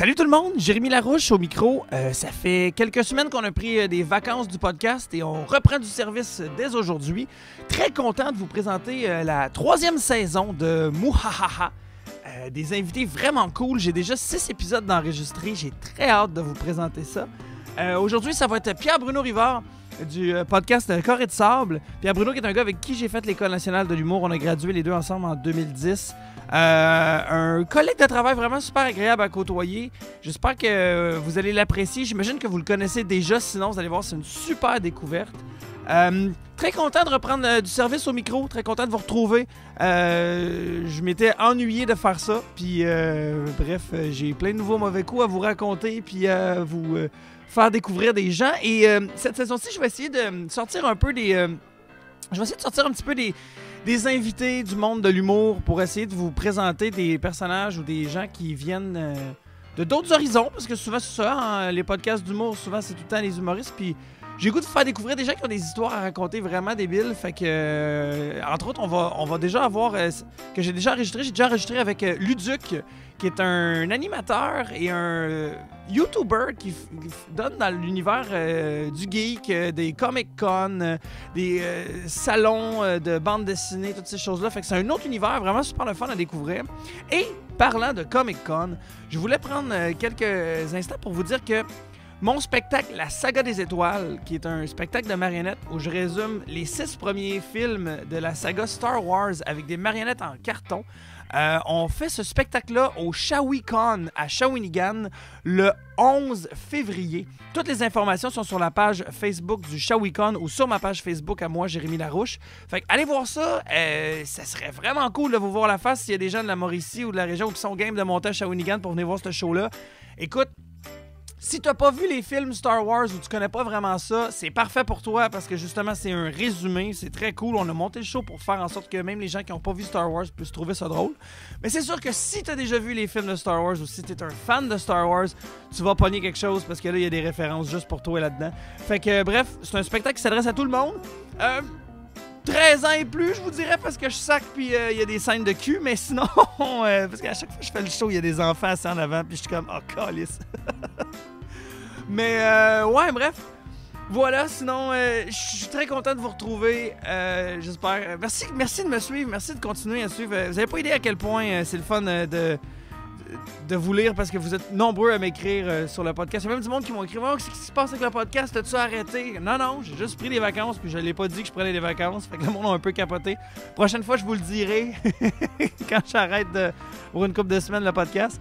Salut tout le monde, Jérémy Larouche au micro. Euh, ça fait quelques semaines qu'on a pris euh, des vacances du podcast et on reprend du service dès aujourd'hui. Très content de vous présenter euh, la troisième saison de Mouhahaha. Des invités vraiment cool. J'ai déjà six épisodes d'enregistrés. J'ai très hâte de vous présenter ça. Aujourd'hui, ça va être Pierre-Bruno Rivard du euh, podcast euh, Corée de Sable. Pierre-Bruno qui est un gars avec qui j'ai fait l'École nationale de l'humour. On a gradué les deux ensemble en 2010. Euh, un collègue de travail vraiment super agréable à côtoyer. J'espère que vous allez l'apprécier. J'imagine que vous le connaissez déjà, sinon vous allez voir, c'est une super découverte. Très content de reprendre du service au micro, très content de vous retrouver. Je m'étais ennuyé de faire ça, puis bref, j'ai plein de nouveaux mauvais coups à vous raconter, puis à vous faire découvrir des gens. Et euh, cette saison-ci, je vais essayer de sortir un peu des... euh, je vais essayer de sortir un petit peu des, des invités du monde de l'humour pour essayer de vous présenter des personnages ou des gens qui viennent euh, de d'autres horizons, parce que souvent c'est ça, hein, les podcasts d'humour, souvent c'est tout le temps les humoristes, puis j'ai goût de vous faire découvrir des gens qui ont des histoires à raconter vraiment débiles, fait que, entre autres, on va, on va déjà avoir, que j'ai déjà enregistré, j'ai déjà enregistré avec Luduc, qui est un animateur et un YouTuber qui, donne dans l'univers euh, du geek, euh, des Comic-Con, euh, des salons de bande dessinée, toutes ces choses-là. Fait que c'est un autre univers vraiment super fun à découvrir. Et parlant de Comic-Con, je voulais prendre quelques instants pour vous dire que mon spectacle La Saga des Étoiles, qui est un spectacle de marionnettes où je résume les six premiers films de la saga Star Wars avec des marionnettes en carton, euh, on fait ce spectacle-là au ShawiCon à Shawinigan le 11 février. Toutes les informations sont sur la page Facebook du ShawiCon ou sur ma page Facebook à moi, Jérémy Larouche. Fait que allez voir ça. euh, ça serait vraiment cool de vous voir la face s'il y a des gens de la Mauricie ou de la région qui sont game de monter à Shawinigan pour venir voir ce show-là. Écoute, si t'as pas vu les films Star Wars ou tu connais pas vraiment ça, c'est parfait pour toi parce que justement c'est un résumé, c'est très cool. On a monté le show pour faire en sorte que même les gens qui ont pas vu Star Wars puissent trouver ça drôle. Mais c'est sûr que si t'as déjà vu les films de Star Wars ou si t'es un fan de Star Wars, tu vas pogner quelque chose parce que là il y a des références juste pour toi là-dedans. Fait que bref, c'est un spectacle qui s'adresse à tout le monde. Euh, 13 ans et plus, je vous dirais, parce que je sac puis euh, il y a des scènes de cul, mais sinon, euh, parce qu'à chaque fois que je fais le show, il y a des enfants assis en avant, puis je suis comme, oh, calice. Mais euh, ouais, bref. Voilà, sinon, euh, je suis très content de vous retrouver. euh, J'espère. Merci, merci de me suivre. Merci de continuer à suivre. Vous avez pas idée à quel point c'est le fun de, de vous lire parce que vous êtes nombreux à m'écrire sur le podcast. Il y a même du monde qui m'ont écrit oh, Qu'est-ce qui se passe avec le podcast? As-tu arrêté? Non, non, j'ai juste pris des vacances puis je l'ai pas dit que je prenais des vacances. Fait que le monde a un peu capoté. Prochaine fois, je vous le dirai quand j'arrête pour une couple de semaines le podcast.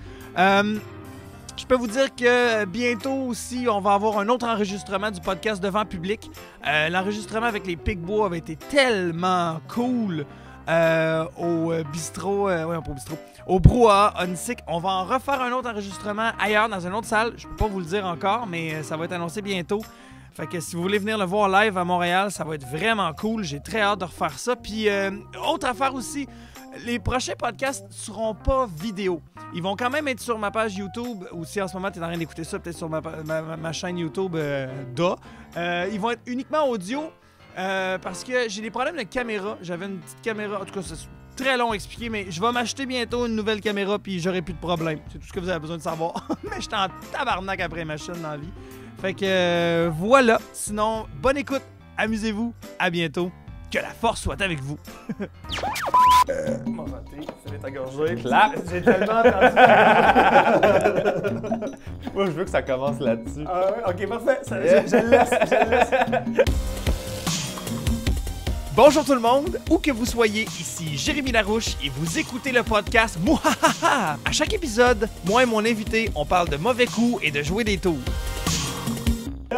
Je peux vous dire que bientôt aussi, on va avoir un autre enregistrement du podcast devant public. Euh, L'enregistrement avec les Picbois avait été tellement cool euh, au euh, bistrot, euh, ouais, pas au bistrot, au Brouhaha Onsic. On va en refaire un autre enregistrement ailleurs, dans une autre salle. Je peux pas vous le dire encore, mais euh, ça va être annoncé bientôt. Fait que si vous voulez venir le voir live à Montréal, ça va être vraiment cool. J'ai très hâte de refaire ça. Puis, euh, autre affaire aussi, les prochains podcasts seront pas vidéo. Ils vont quand même être sur ma page YouTube, ou si en ce moment tu es en train d'écouter ça, peut-être sur ma, chaîne YouTube euh, DA. Euh, ils vont être uniquement audio euh, parce que j'ai des problèmes de caméra. J'avais une petite caméra, en tout cas, c'est très long à expliquer, mais je vais m'acheter bientôt une nouvelle caméra puis j'aurai plus de problème. C'est tout ce que vous avez besoin de savoir. mais j'étais en tabarnak après ma chaîne dans la vie. Fait que voilà. Sinon, bonne écoute, amusez-vous, à bientôt. Que la force soit avec vous. Raté, va t'agorger. Clap. J'ai tellement entendu. Moi, je veux que ça commence là-dessus. Ah ouais, ok, parfait. Ça- je, je le laisse, je le laisse. Bonjour tout le monde, où que vous soyez, ici Jérémy Larouche et vous écoutez le podcast Mouhahaha. À chaque épisode, moi et mon invité, on parle de mauvais coups et de jouer des tours.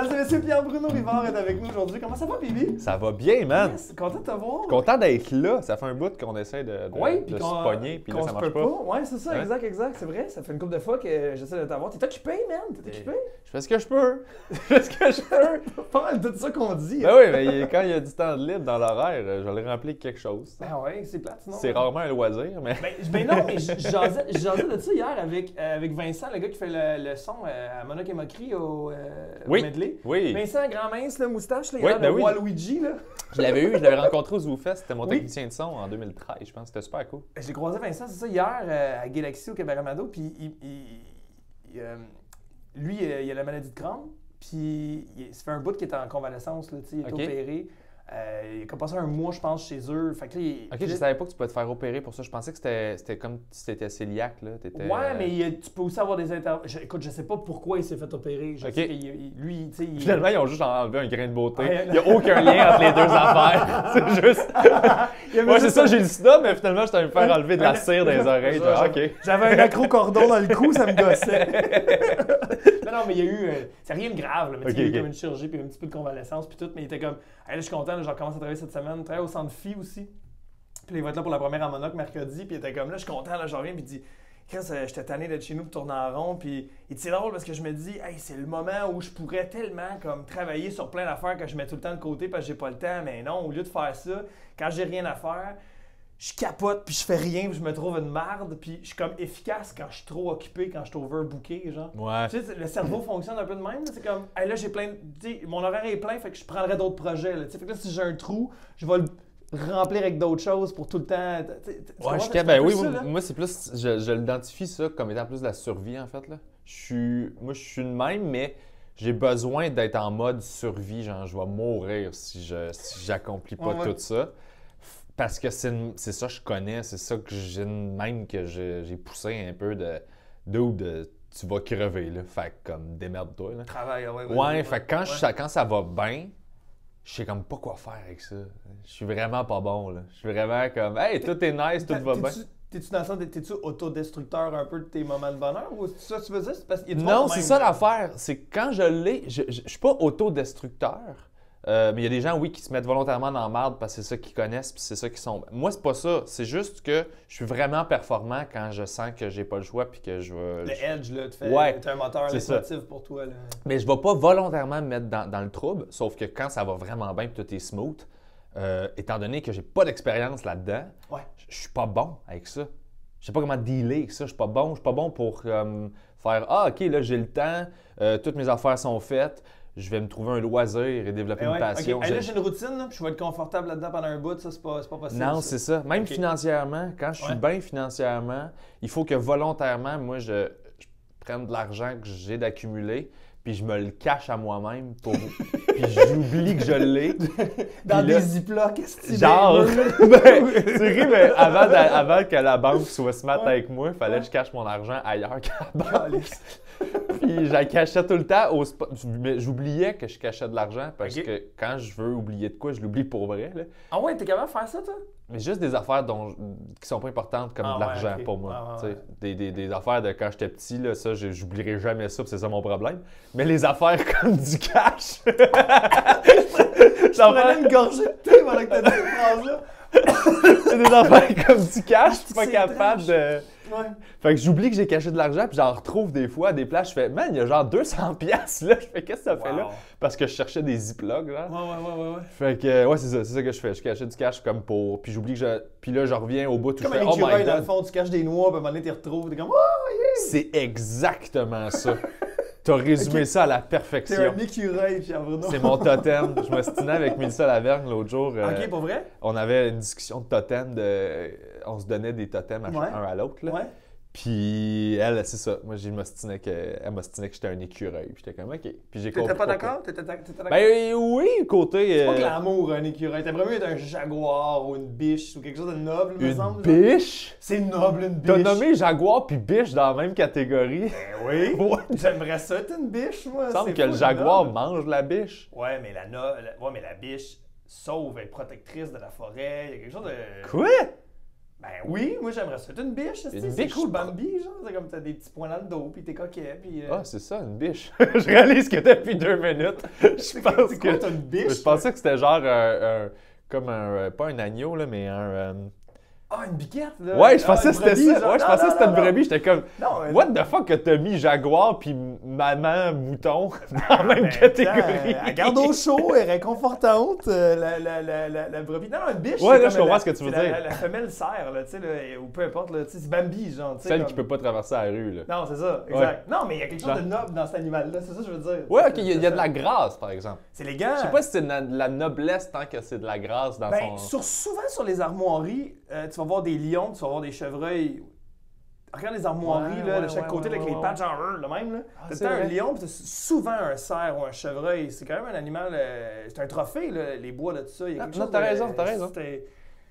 Mesdames et messieurs, Pierre-Bruno Rivard est avec nous aujourd'hui. Comment ça va, Bibi? Ça va bien, man. Yes, content de te voir. Content d'être là. Ça fait un bout qu'on essaie de, de, se pogner, puis là, ça marche pas. Ouais, c'est ça, Hein? exact, exact. C'est vrai, ça fait une couple de fois que j'essaie de t'avoir. T'es occupé, man? T'es occupé? Je fais ce que je peux. Je fais ce que je peux. Pas mal de ça qu'on dit. Ben oui, mais quand il y a du temps de libre dans l'horaire, euh, je vais le remplir quelque chose. Ben ouais, c'est plate, sinon. C'est rarement un loisir, mais. Ben, ben non, mais j'asais de ça hier avec, euh, avec Vincent, le gars qui fait le, le son euh, à Monoc et Moquerie au, euh, au Oui. Oui. Vincent, grand mince, le moustache, là, il Oui, a l'air ben de oui. Waluigi, là. Je l'avais eu, je l'avais rencontré au ZooFest. C'était mon Oui. technicien de son en 2013, je pense. C'était super cool. J'ai croisé Vincent, c'est ça, hier, euh, à Galaxy au Cabaret Mado, puis il, il- il, euh, lui, euh, il a la maladie de Crohn, puis il- ça fait un bout qu'il est en convalescence, là, tu sais, il est opéré. Euh, il a passé un mois, je pense, chez eux. Fait que là, il- Ok, je savais pas que tu pouvais te faire opérer pour ça. Je pensais que c'était c'était comme si t'étais cœliaque, là. Ouais, euh, mais tu peux aussi avoir des interventions. Écoute, je sais pas pourquoi il s'est fait opérer. Je Ok. sais qu'il- il- lui, tu sais. il- Finalement, ils ont juste enlevé un grain de beauté. Il n'y a aucun lien entre les deux affaires. C'est juste. Ouais, c'est ça, j'ai le sida, mais finalement, je t'avais me faire enlever de la cire les oreilles. Genre, j'avais- ok. J'avais un accro-cordon dans le cou, ça me gossait. non, non, mais il y a eu. euh, c'est rien de grave, là, mais il y a eu comme une chirurgie puis un petit peu de convalescence puis tout. Mais il était comme. Hey, là, je suis content, là, je recommence à travailler cette semaine. Travaille au centre FI aussi. Puis il va être là pour la première en monoc mercredi. Puis il était comme là, je suis content, là, je reviens. Puis il dit. Chris, euh, j'étais tanné d'être chez nous pour tourner en rond. Puis c'est drôle parce que je me dis, hey, c'est le moment où je pourrais tellement comme travailler sur plein d'affaires que je mets tout le temps de côté parce que j'ai pas le temps. Mais non, au lieu de faire ça, quand j'ai rien à faire, je capote puis je fais rien puis je me trouve une marde puis je suis comme efficace quand je suis trop occupé, quand je suis overbooké, genre. Ouais. Tu sais, le cerveau fonctionne un peu de même. C'est comme, hey, là, j'ai plein. de- tu sais, mon horaire est plein, fait que je prendrai d'autres projets. Là. Tu sais, Fait que là, si j'ai un trou, je vais le remplir avec d'autres choses pour tout le temps. tu sais, tu- tu Ouais, je Ben oui, ça, moi, c'est plus. Je, je l'identifie ça comme étant plus de la survie, en fait. Là. Je suis. Moi, je suis de même, mais j'ai besoin d'être en mode survie. Genre, je vais mourir si je si j'accomplis pas Ouais, ouais. tout ça. Parce que c'est ça que je connais, c'est ça que j'ai même que j'ai poussé un peu de. D'où de. Tu vas crever, là. Fait que, comme, démerde-toi, là. Travail, ouais, ouais. Ouais, fait quand, je- quand ça va bien, je sais comme pas quoi faire avec ça. Je suis vraiment pas bon, là. Je suis vraiment comme, hey, tout est nice, tout va bien. T'es-tu- dans le sens, t'es-tu autodestructeur un peu de tes moments de bonheur ou c'est ça que tu veux dire? Parce y a Non, c'est ça l'affaire. C'est quand je l'ai, je, je, je suis pas autodestructeur. Euh, mais il y a des gens, oui, qui se mettent volontairement dans la marde parce que c'est ça qu'ils connaissent puis c'est ça qu'ils sont. Moi, c'est pas ça. C'est juste que je suis vraiment performant quand je sens que j'ai pas le choix puis que je veux. Le edge, là, tu fais. Ouais, T'es un moteur législatif pour toi, là. Mais je vais pas volontairement me mettre dans, dans le trouble, sauf que quand ça va vraiment bien et tout est smooth, euh, étant donné que j'ai pas d'expérience là-dedans, Ouais. je suis pas bon avec ça. Je sais pas comment dealer avec ça. Je suis pas bon. Je suis pas bon pour euh, faire Ah, OK, là, j'ai le temps, toutes mes affaires sont faites, je vais me trouver un loisir et développer Eh une passion. ok. Hey, Je- là, j'ai une routine, là, puis je vais être confortable là-dedans pendant un bout, ça, c'est pas, c'est pas possible. non, c'est ça. Même financièrement, quand je suis Ouais. bien financièrement, il faut que volontairement, moi, je, je prenne de l'argent que j'ai d'accumuler, puis je me le cache à moi-même pour. puis j'oublie que je l'ai. Dans des ziplocs, est-ce Genre, ben, tu ris, mais avant, avant que la banque soit smart Ouais. avec moi, il fallait que je cache mon argent ailleurs qu'à la banque. Puis je la cachais tout le temps au spot. J'oubliais que je cachais de l'argent parce que quand je veux oublier de quoi, je l'oublie pour vrai. là. Ah ouais, t'es capable de faire ça, toi? Mais juste des affaires dont, qui sont pas importantes comme Ah de ouais, l'argent pour moi. Ah ouais. Des, des- des affaires de quand j'étais petit, là, ça, j'oublierai jamais ça, c'est ça mon problème. Mais les affaires comme du cash. Je prenais une gorgée de thé pendant que t'as dit cette phrase-là. c'est des affaires comme du cash, je suis pas capable de. Ouais. Fait que j'oublie que j'ai caché de l'argent, puis j'en retrouve des fois à des places. Je fais, man, il y a genre 200 piastres là. Je fais, qu'est-ce que ça fait là? Parce que je cherchais des ziplocs, là. Ouais, ouais, ouais, ouais, ouais. Fait que, euh, ouais, c'est ça, c'est ça que je fais. Je cachais du cash comme pour. Puis j'oublie que je. Puis là, je reviens au bout, tout je Comme fais, un oh my écureuil, dans le fond, tu caches des noix, puis à un moment donné, t'y retrouves, t'es comme, oh, yeah! C'est exactement ça. T'as résumé ça à la perfection. un écureuil, Pierre Bruno. C'est mon totem. Je me stinais avec Mélissa Lavergne l'autre jour. euh, Ok, pour vrai? on avait une discussion de totem. De... On se donnait des totems à Ouais. un à l'autre. Ouais. Puis elle, c'est ça. Moi, j'ai m'ostinais que, elle m'ostinait que j'étais un écureuil. Puis j'étais comme, OK. Puis j'ai T'étais compris pas d'accord? T'étais t'étais d'accord? Ben oui, côté. c'est pas euh, glamour, un écureuil. T'aimerais mieux être un jaguar ou une biche ou quelque chose de noble, me semble. biche? C'est noble, une biche. T'as nommé jaguar puis biche dans la même catégorie? Ben oui. J'aimerais ça être une biche, moi. Il me semble que le jaguar noble. mange la biche. Ouais, mais la, no... ouais, mais la biche sauve, elle est protectrice de la forêt. Il y a quelque chose de. Quoi? Ben oui, moi j'aimerais ça. T'es une biche, c'est Une biche, cool, Bambi, genre. C'est comme t'as des petits points dans le dos, puis t'es coquet, puis. euh, Ah, c'est ça, une biche. je réalise que depuis deux minutes, je pense que. t'as une biche? Je pensais que c'était genre un, comme un. euh, Pas un agneau, là, mais un. Ah, une biquette, là. Ouais, je Ah, pensais que c'était ça. Ouais, je pensais que c'était une brebis. J'étais comme. What the fuck que t'as mis jaguar puis maman mouton dans la même catégorie? Elle garde au chaud, elle est réconfortante. euh, La, la, la, la, brebis. Non, non, une biche. Ouais, là, je comprends ce que tu veux dire. La, femelle cerf, là, tu sais, ou peu importe, là, tu sais, c'est Bambi, genre. tu sais, Celle qui peut pas traverser la rue, là. Non, c'est ça, exact. Non, mais il y a quelque chose de noble dans cet animal-là, c'est ça que je veux dire. Ouais, ok, il y, a- de la grâce, par exemple. C'est élégant. Je sais pas si c'est de la, noblesse tant que c'est de la grâce dans Ben, son. souvent sur les armoiries, euh, tu vas voir des lions, tu vas voir des chevreuils regarde les armoiries Ouais, là, de chaque ouais, côté avec les pattes genre le même là. Ah, t'as un lion, puis souvent un cerf ou un chevreuil. C'est quand même un animal, euh, c'est un trophée là, les bois de tout ça. Il y a Ah, non, t'as raison, t'as raison.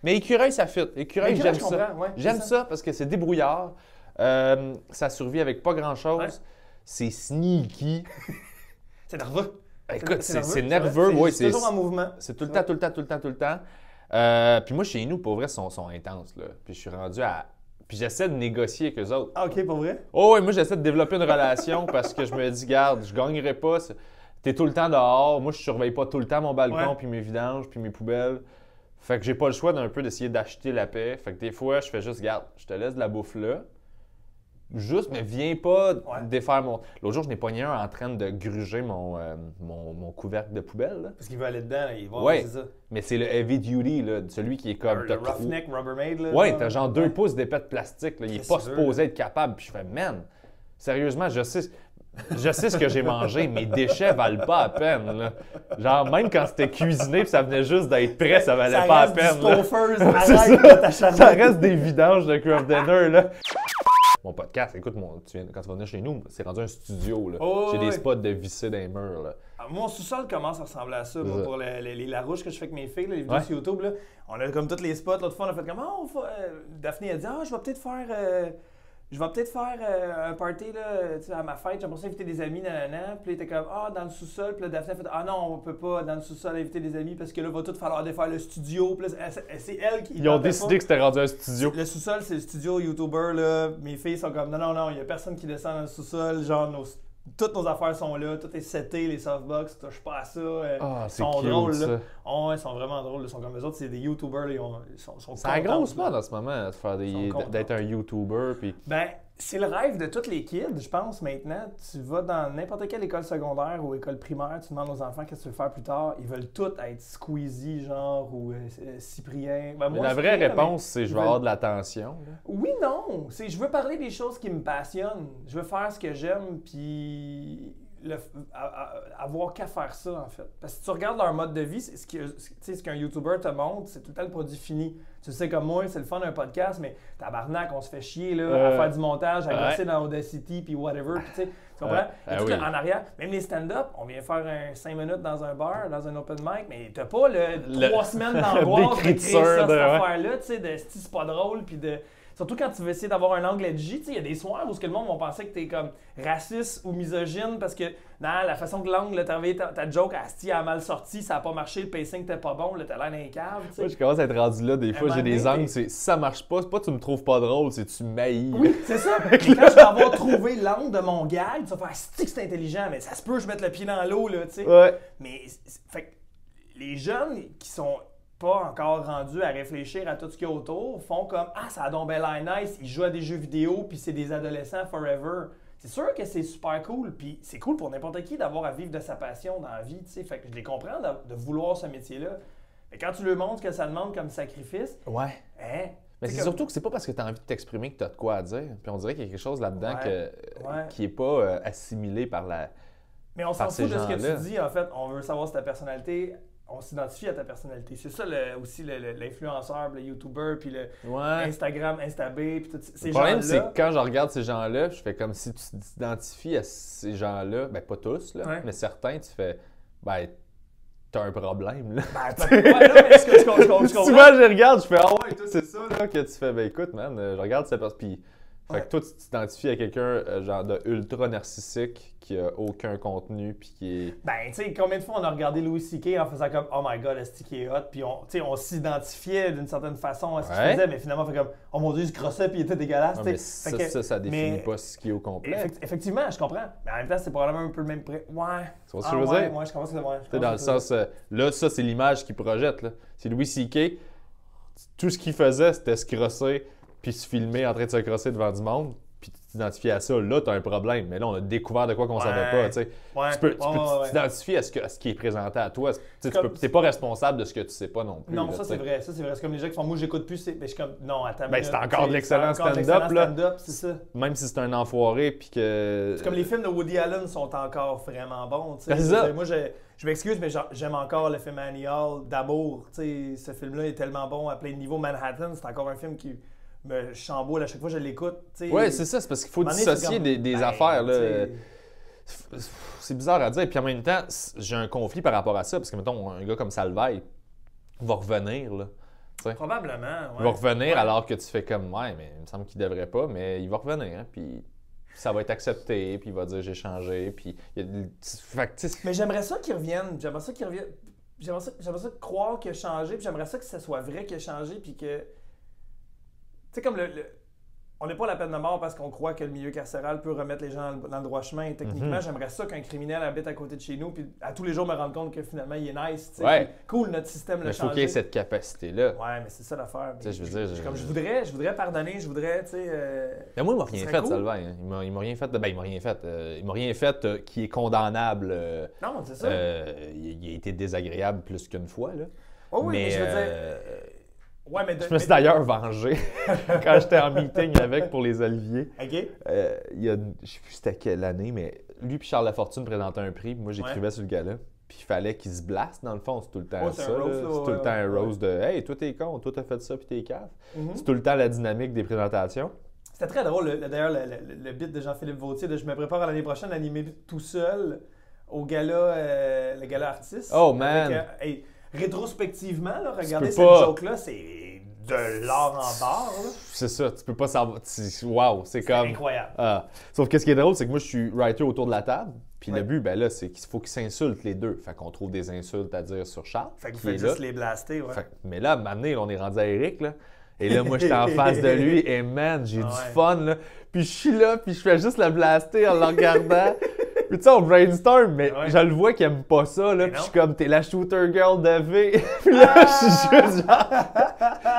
Mais écureuil, ça fit. Écureuil, j'aime ça. J'aime ça. parce que c'est débrouillard. Euh, ça survit avec pas grand-chose. C'est sneaky. C'est nerveux. Écoute, c'est nerveux. c'est toujours en mouvement. c'est tout le temps, tout le temps, tout le temps, tout le temps. Euh, puis moi, chez nous, pour vrai, sont, sont intenses. Là. Puis je suis rendu à. Puis j'essaie de négocier avec eux autres. Ah, ok, pour vrai? Oh, ouais, moi, j'essaie de développer une relation parce que je me dis, garde, je gagnerai pas. T'es tout le temps dehors. Moi, je surveille pas tout le temps mon balcon, puis mes vidanges, puis mes poubelles. Fait que j'ai pas le choix d'un peu d'essayer d'acheter la paix. Fait que des fois, je fais juste, garde, je te laisse de la bouffe là. Juste, mais viens pas Ouais. défaire mon. L'autre jour, je n'ai pogné un en train de gruger mon, euh, mon, mon couvercle de poubelle. là. Parce qu'il veut aller dedans, là, il va, Ouais. c'est ça. Mais c'est le heavy duty, là, celui qui est comme. le trop- roughneck Rubbermaid, là. Ouais, t'as genre deux Ouais. pouces d'épais de plastique. Là. Il est Qu'est-ce pas supposé être capable. Puis je fais, man, sérieusement, je sais, je sais ce que j'ai mangé. Mes déchets valent pas la peine. là. Genre, même quand c'était cuisiné puis ça venait juste d'être prêt, ça valait Ça pas reste la peine. du là. Arrête ça. Ça reste des vidanges de craft dinner. Là. Mon podcast, écoute, mon, tu viens- quand tu vas venir chez nous, c'est rendu un studio. là. Oh, j'ai des spots de visser dans les murs. Là. Ah, Mon sous-sol commence à ressembler à ça, moi, pour les, les, les Larouches que je fais avec mes filles, là, les vidéos Ouais. sur YouTube. Là. On a comme tous les spots. L'autre fois, on a fait comme va- euh, Daphné a dit Ah, je vais peut-être faire. euh, je vais peut-être faire euh, un party là, tu sais, à ma fête. J'aimerais ça inviter des amis, nanana. Puis là, il était comme Ah, dans le sous-sol. Puis là, Daphné a fait Ah non, on peut pas dans le sous-sol inviter des amis parce que là, va tout falloir défaire le studio. Puis c'est- elle- qui. Ils ont décidé pas. que c'était rendu un studio. Le sous-sol, c'est le studio YouTuber. Là. Mes filles sont comme non, non, non, il n'y a personne qui descend dans le sous-sol. Genre, nos- toutes nos affaires sont là, tout est seté, les softbox, touche pas à ça. euh, Ah, ils sont cute, drôles. ça. Là. Oh, ils sont vraiment drôles. Ils sont comme eux autres, c'est des YouTubers. Ils, ont- ils sont, sont C'est là. mode en ce moment, d'être un YouTuber. Puis... Ben, c'est le rêve de tous les kids, je pense, maintenant. Tu vas dans n'importe quelle école secondaire ou école primaire, tu demandes aux enfants qu'est-ce que tu veux faire plus tard. Ils veulent tous être Squeezie, genre, ou euh, euh, Cyprien. Ben, moi, la vraie Cyprien, réponse, c'est je veulent- avoir de l'attention. Oui, non. C'est je veux parler des choses qui me passionnent. Je veux faire ce que j'aime, puis le avoir qu'à faire ça, en fait. Parce que si tu regardes leur mode de vie, c'est ce que- ce qu'un YouTuber te montre, c'est tout le temps le produit fini. Tu sais, comme moi, c'est le fun d'un podcast, mais tabarnak, on se fait chier là, à faire du montage, à ouais. gosser dans Audacity, puis whatever. puis tu sais, tu comprends? Ouais. Ah tout oui. le- en arrière, même les stand-up, on vient faire un 5 minutes dans un bar, dans un open mic, mais t'as pas le Le- 3 semaines d'angoisse de créer ça, de- cette ouais. affaire-là, tu sais, de si c'est pas drôle, puis de. Surtout quand tu veux essayer d'avoir un angle edgy, tu il y a des soirs où ce que le monde va penser que t'es comme raciste ou misogyne parce que la façon que l'angle, envoyé ta, ta joke, Asti a mal sorti, ça a pas marché, le pacing t'es pas bon, là, t'as l'air d'un cave, tu. Moi, je commence à être rendu là. Des fois, j'ai des angles. c'est ça marche pas, c'est pas tu me trouves pas drôle, c'est tu m'haïs. Oui, c'est ça. Quand je vais avoir trouvé l'angle de mon gag, tu vas faire Asti que c'est intelligent, mais ça se peut, je mette le pied dans l'eau, là, tu sais. Ouais. Mais fait les jeunes qui sont pas encore rendus à réfléchir à tout ce qu'il y a autour font comme Ah, ça a donc l'air nice, ils jouent à des jeux vidéo, puis c'est des adolescents forever. C'est sûr que c'est super cool, puis c'est cool pour n'importe qui d'avoir à vivre de sa passion dans la vie, tu sais. Fait que je les comprends de, de vouloir ce métier-là. Mais quand tu leur montres que ça demande comme sacrifice, Ouais. hein. Mais c'est surtout que c'est pas parce que tu as envie de t'exprimer que tu as de quoi à dire. Puis on dirait qu'il y a quelque chose là-dedans Ouais. que- Ouais. qui est pas euh, assimilé par la. Mais on s'en fout de ce que tu dis, en fait. On veut savoir si ta personnalité, on s'identifie à ta personnalité. C'est ça le- aussi le- le- l'influenceur, le, YouTuber, puis le Ouais. Instagram, Instab, puis tout ces Le problème, c'est que quand je regarde ces gens-là, je fais comme si tu t'identifies à ces gens-là, ben pas tous, là, Ouais. mais certains, tu fais, ben, t'as un problème, là. Ben, t'as- ouais, non, mais que je comprends- je je. Souvent, je regarde, je fais, ah ouais, toi, c'est ça, là, que tu fais, ben écoute, man, euh, je regarde cette personne, puis. Fait Ouais. que toi, tu t'identifies à quelqu'un, euh, genre, de ultra narcissique, qui a aucun contenu, puis qui est. Ben, tu sais, combien de fois on a regardé Louis C.K. en faisant comme Oh my god, est-ce qu'il est hot? Puis on, on s'identifiait d'une certaine façon à ce qu'il Ouais. faisait, mais finalement, on fait comme Oh mon dieu, il se crossait puis il était dégueulasse. Ah, tu mais ça, que- ça, ça définit mais- pas ce qui est au complet. Effect- effectivement, je comprends. Mais en même temps, c'est probablement un peu le même prêt. Ouais. Vois ce Ah, que je veux ouais, dire? ouais, je à ouais, je Tu dans le sens, euh, là, ça, c'est l'image qu'il projette. C'est Louis C.K. Tout ce qu'il faisait, c'était se crosser, puis se filmer en train de se crosser devant du monde, puis tu t'identifies à ça. Là, tu as un problème. Mais là, on a découvert de quoi qu'on Ouais. savait pas. Ouais, Tu peux, ouais, t'identifier à ce, que- à ce qui est présenté à toi. Tu n'es pas responsable de ce que tu sais pas non plus. Non, là, ça c'est vrai, ça c'est vrai. C'est comme les gens qui font moi j'écoute plus, c'est. Mais je suis comme non, attends. Ben, c'est encore de l'excellent stand-up, ça. Même si c'est un enfoiré, puis que. C'est comme les films de Woody Allen sont encore vraiment bons. Ben, ça. Moi, je, je m'excuse, mais j'a- j'aime encore le film Annie Hall d'amour. Ce film-là est tellement bon à plein de niveaux. Manhattan, c'est encore un film qui me chamboule à chaque fois que je l'écoute. Ouais, c'est ça, c'est parce qu'il faut dissocier comme, des, des ben, affaires. Là. C'est bizarre à dire. Puis en même temps, j'ai un conflit par rapport à ça. Parce que, mettons, un gars comme Salvaille va revenir. Là. Probablement. Il va ouais. revenir Ouais. alors que tu fais comme, ouais, mais il me semble qu'il devrait pas, mais il va revenir. hein, puis ça va être accepté, puis il va dire j'ai changé. Puis il y a des- Mais j'aimerais ça qu'il revienne. J'aimerais ça qu'il revienne. J'aimerais ça, j'aimerais ça croire qu'il a changé, puis j'aimerais ça que ça soit vrai qu'il a changé, puis que. Tu sais, comme le. le- On n'est pas à la peine de mort parce qu'on croit que le milieu carcéral peut remettre les gens dans le, le droit chemin. Techniquement, Mhm. j'aimerais ça qu'un criminel habite à côté de chez nous, puis à tous les jours me rendre compte que finalement il est nice. Ouais. Cool, notre système mais l'a il faut qu'il y changé. ait cette capacité-là. Ouais, mais c'est ça l'affaire. Je veux dire, je- Comme je voudrais, je voudrais pardonner, je voudrais, tu sais. euh, Mais moi, il m'a rien fait, cool. Salvaille. hein. Il m'a- Il m'a rien fait. Ben, il m'a rien fait. euh, il m'a rien fait euh, qui est condamnable. euh, Non, c'est ça. il, il a été désagréable plus qu'une fois. Là. oh oui, mais, mais je veux dire. Ouais, mais. de- je me suis d'ailleurs vengé quand j'étais en meeting avec pour les Oliviers. Ok. Euh, il y a, je sais plus c'était quelle année, mais lui puis Charles Lafortune présentaient un prix. puis Moi, j'écrivais Ouais. sur le gars-là. Puis il fallait qu'il se blaste, dans le fond. C'est tout le temps Ouais, ça. C'est tout le temps un rose de Hey, toi t'es con, toi t'as fait ça, puis t'es cave. Mhm. C'est tout le temps la dynamique des présentations. C'était très drôle, le- d'ailleurs, le, le, le bit de Jean-Philippe Vautier de Je me prépare à l'année prochaine à animer tout seul au gala, euh, le gala artiste. Oh, man. Avec, euh, hey, rétrospectivement, là, cette pas- joke-là, c'est de l'or en barre. C'est ça, tu peux pas savoir. Wow, c'est C'est comme. incroyable. Ah. Sauf que ce qui est drôle, c'est que moi, je suis writer autour de la table. Puis Ouais. le but, ben là, c'est qu'il faut qu'ils s'insultent les deux. Fait qu'on trouve des insultes à dire sur Charles. Fait que vous qui est faites là. juste les blaster, ouais. Fait que- mais là, maintenant, on est rendu à Eric, là. Et là, moi, j'étais en face de lui et man, j'ai Ah du fun, là. Puis je suis là, puis je fais juste la blaster en le regardant. puis tu sais, on brainstorm, mais Ouais. je le vois qu'il aime pas ça, là. Puis je suis comme, t'es la shooter girl de V. puis là, je suis juste genre.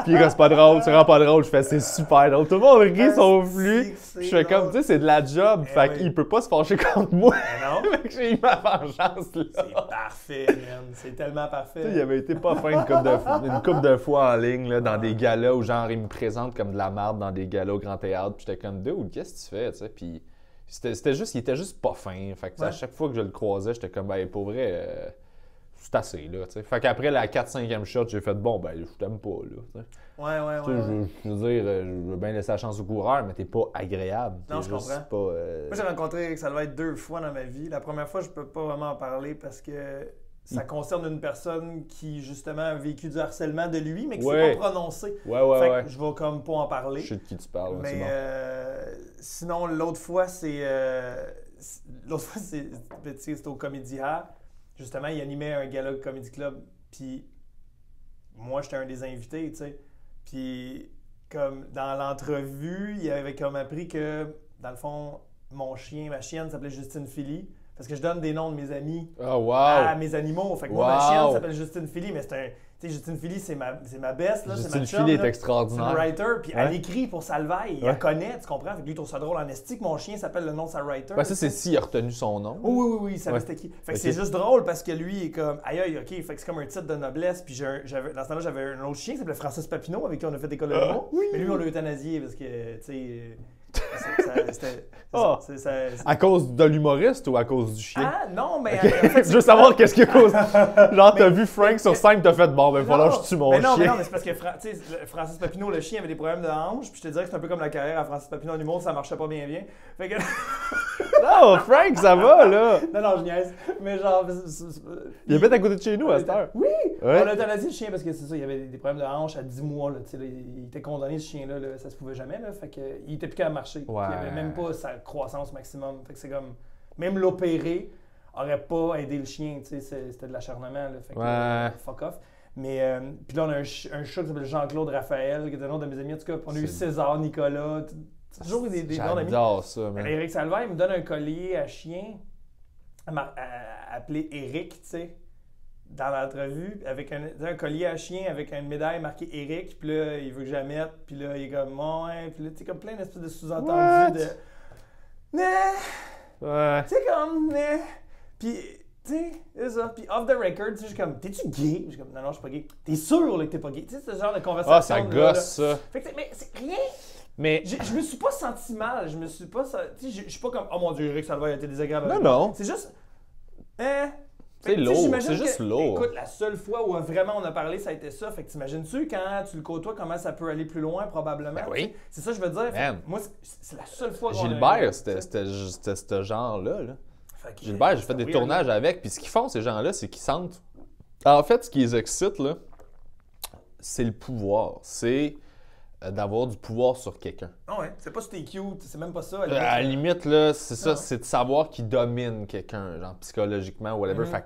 puis c'est pas drôle, c'est vraiment pas drôle. Je fais, c'est super drôle. Tout le monde rit lui. c'est Puis je fais comme, tu sais, c'est de la job. Eh fait oui. qu'il peut pas se fâcher contre moi. Mais non, fait que j'ai eu ma vengeance, c'est là. parfait, man. C'est tellement parfait. Tu sais, il avait été pas fin une couple de, une couple de fois en ligne là, dans des galas où genre il me présente comme de la merde dans des galas au grand théâtre. Puis j'étais comme dude, qu'est-ce que tu fais? tu sais? Puis c'était c'était juste, il était juste pas fin. Fait que à chaque fois que je le croisais, j'étais comme ben pour vrai, euh, c'est assez là. tu sais. Fait qu'après la 4-5e shot, j'ai fait bon ben je t'aime pas là. tu sais. Ouais, ouais. Je, veux dire, euh, je veux bien laisser la chance au coureur, mais t'es pas agréable. Non, je comprends. Pas, euh, Moi, j'ai rencontré Eric Salvaille deux fois dans ma vie. La première fois, je peux pas vraiment en parler parce que ça concerne une personne qui, justement, a vécu du harcèlement de lui, mais qui Ouais. s'est pas prononcé. Ouais, ouais, fait ouais. que je vais comme pas en parler. Je sais de qui tu parles, mais c'est bon. euh, sinon, l'autre fois, c'est. euh, c'est- l'autre fois, c'est sais, c'était au Comedy Ha. Justement, il animait un gala Comedy Club. Puis moi, j'étais un des invités, tu sais. Puis, comme dans l'entrevue, il avait comme appris que, dans le fond, mon chien, ma chienne s'appelait Justine Philly. Parce que je donne des noms de mes amis Oh wow! à mes animaux. Fait que moi, ma chienne s'appelle Justine Philly, mais c'est un. Tu sais, Justine Philly, c'est ma, c'est ma best, là. c'est ma Justine chum, Philly est là. C'est une extraordinaire. writer, puis Ouais. elle écrit pour Salvaille, il Ouais. la connaît, tu comprends? Fait que lui, il trouve ça drôle en esti que mon chien s'appelle le nom de sa writer. Ben, ça, c'est s'il a retenu son nom. Oui, oui, oui, il Ouais. c'était qui. Fait que c'est juste drôle parce que lui, il est comme, aïe, aïe, ok, fait que c'est comme un titre de noblesse. Puis j'avais, dans ce temps-là, j'avais un autre chien qui s'appelait Francis Papineau, avec qui on a fait des colonies. Ah, oui. Mais lui, on l'a euthanasié parce que, tu sais, c'est- ça- c'était. C'est- À cause de l'humoriste ou à cause du chien? Ah, non, mais. Ok. en fait, je veux savoir qu'est-ce qui cause. Genre, t'as vu Frank sur scène, t'as fait bon, ben, il va falloir que je tue mon mais non, mais non, mais c'est parce que Fra- Francis Papineau, le chien, avait des problèmes de hanche. Puis je te dirais que c'est un peu comme la carrière à Francis Papineau en humour, ça marchait pas bien, bien. Fait que. Non, Frank, ça va, là. non, non, je niaise. Mais genre. Il habite à côté de chez nous à cette heure. Oui! Ouais. On a euthanasié le chien parce que c'est ça, il avait des problèmes de hanche à 10 mois. Là, là, il était condamné, ce chien-là, là, ça se pouvait jamais. Là, fait que, il était plus capable de marcher. Puis Ouais. Il avait même pas sa croissance maximum. Fait que c'est comme. Même l'opérer aurait pas aidé le chien. C'était de l'acharnement. là, Fait que, Ouais. euh, fuck off. Mais euh, puis là, on a un, ch- un chat qui s'appelle Jean-Claude Raphaël, qui est un autre de mes amis. En tout cas, on a eu César, Nicolas. toujours des, des noms d'amis. J'adore ça, man. Eric Salvaire, il me donne un collier à chien appelé Eric, tu sais, dans l'entrevue, avec un, un collier à chien avec une médaille marquée Eric, puis là, il veut que je la mette, puis là, il est comme, ouais, puis là, tu sais, comme plein d'espèces de sous-entendus de. Né, Ouais. tu sais, comme, né? Puis, tu sais, c'est ça. Puis, off the record, tu sais, je suis comme, t'es-tu gay? Je suis comme, non, non, je suis pas gay. T'es sûr là, que t'es pas gay? Tu sais, ce genre de conversation. Ah, ça là, là. gosse, ça. Fait que, mais c'est rien. Mais. Je, je me suis pas senti mal. Je me suis pas. Tu sais, je, je suis pas comme. Oh mon dieu, Eric Salvaire a été désagréable. Non, non. C'est juste. Hein? C'est lourd, c'est juste que- lourd. Écoute, la seule fois où vraiment on a parlé, ça a été ça. Fait que t'imagines-tu quand tu le côtoies, comment ça peut aller plus loin, probablement? Ben oui. C'est ça je veux dire. Fait moi, c'est- la seule fois qu'on Gilbert, c'était ce genre-là. là. Gilbert, j'ai fait des tournages avec. Puis ce qu'ils font, ces gens-là, c'est qu'ils sentent. En fait, ce qui les excite, là, c'est le pouvoir. C'est d'avoir du pouvoir sur quelqu'un. Ah ouais, c'est pas si t'es cute, c'est même pas ça. à Euh, À la limite, là, c'est ça, Non. c'est de savoir qui domine quelqu'un, genre psychologiquement ou whatever. Fait que-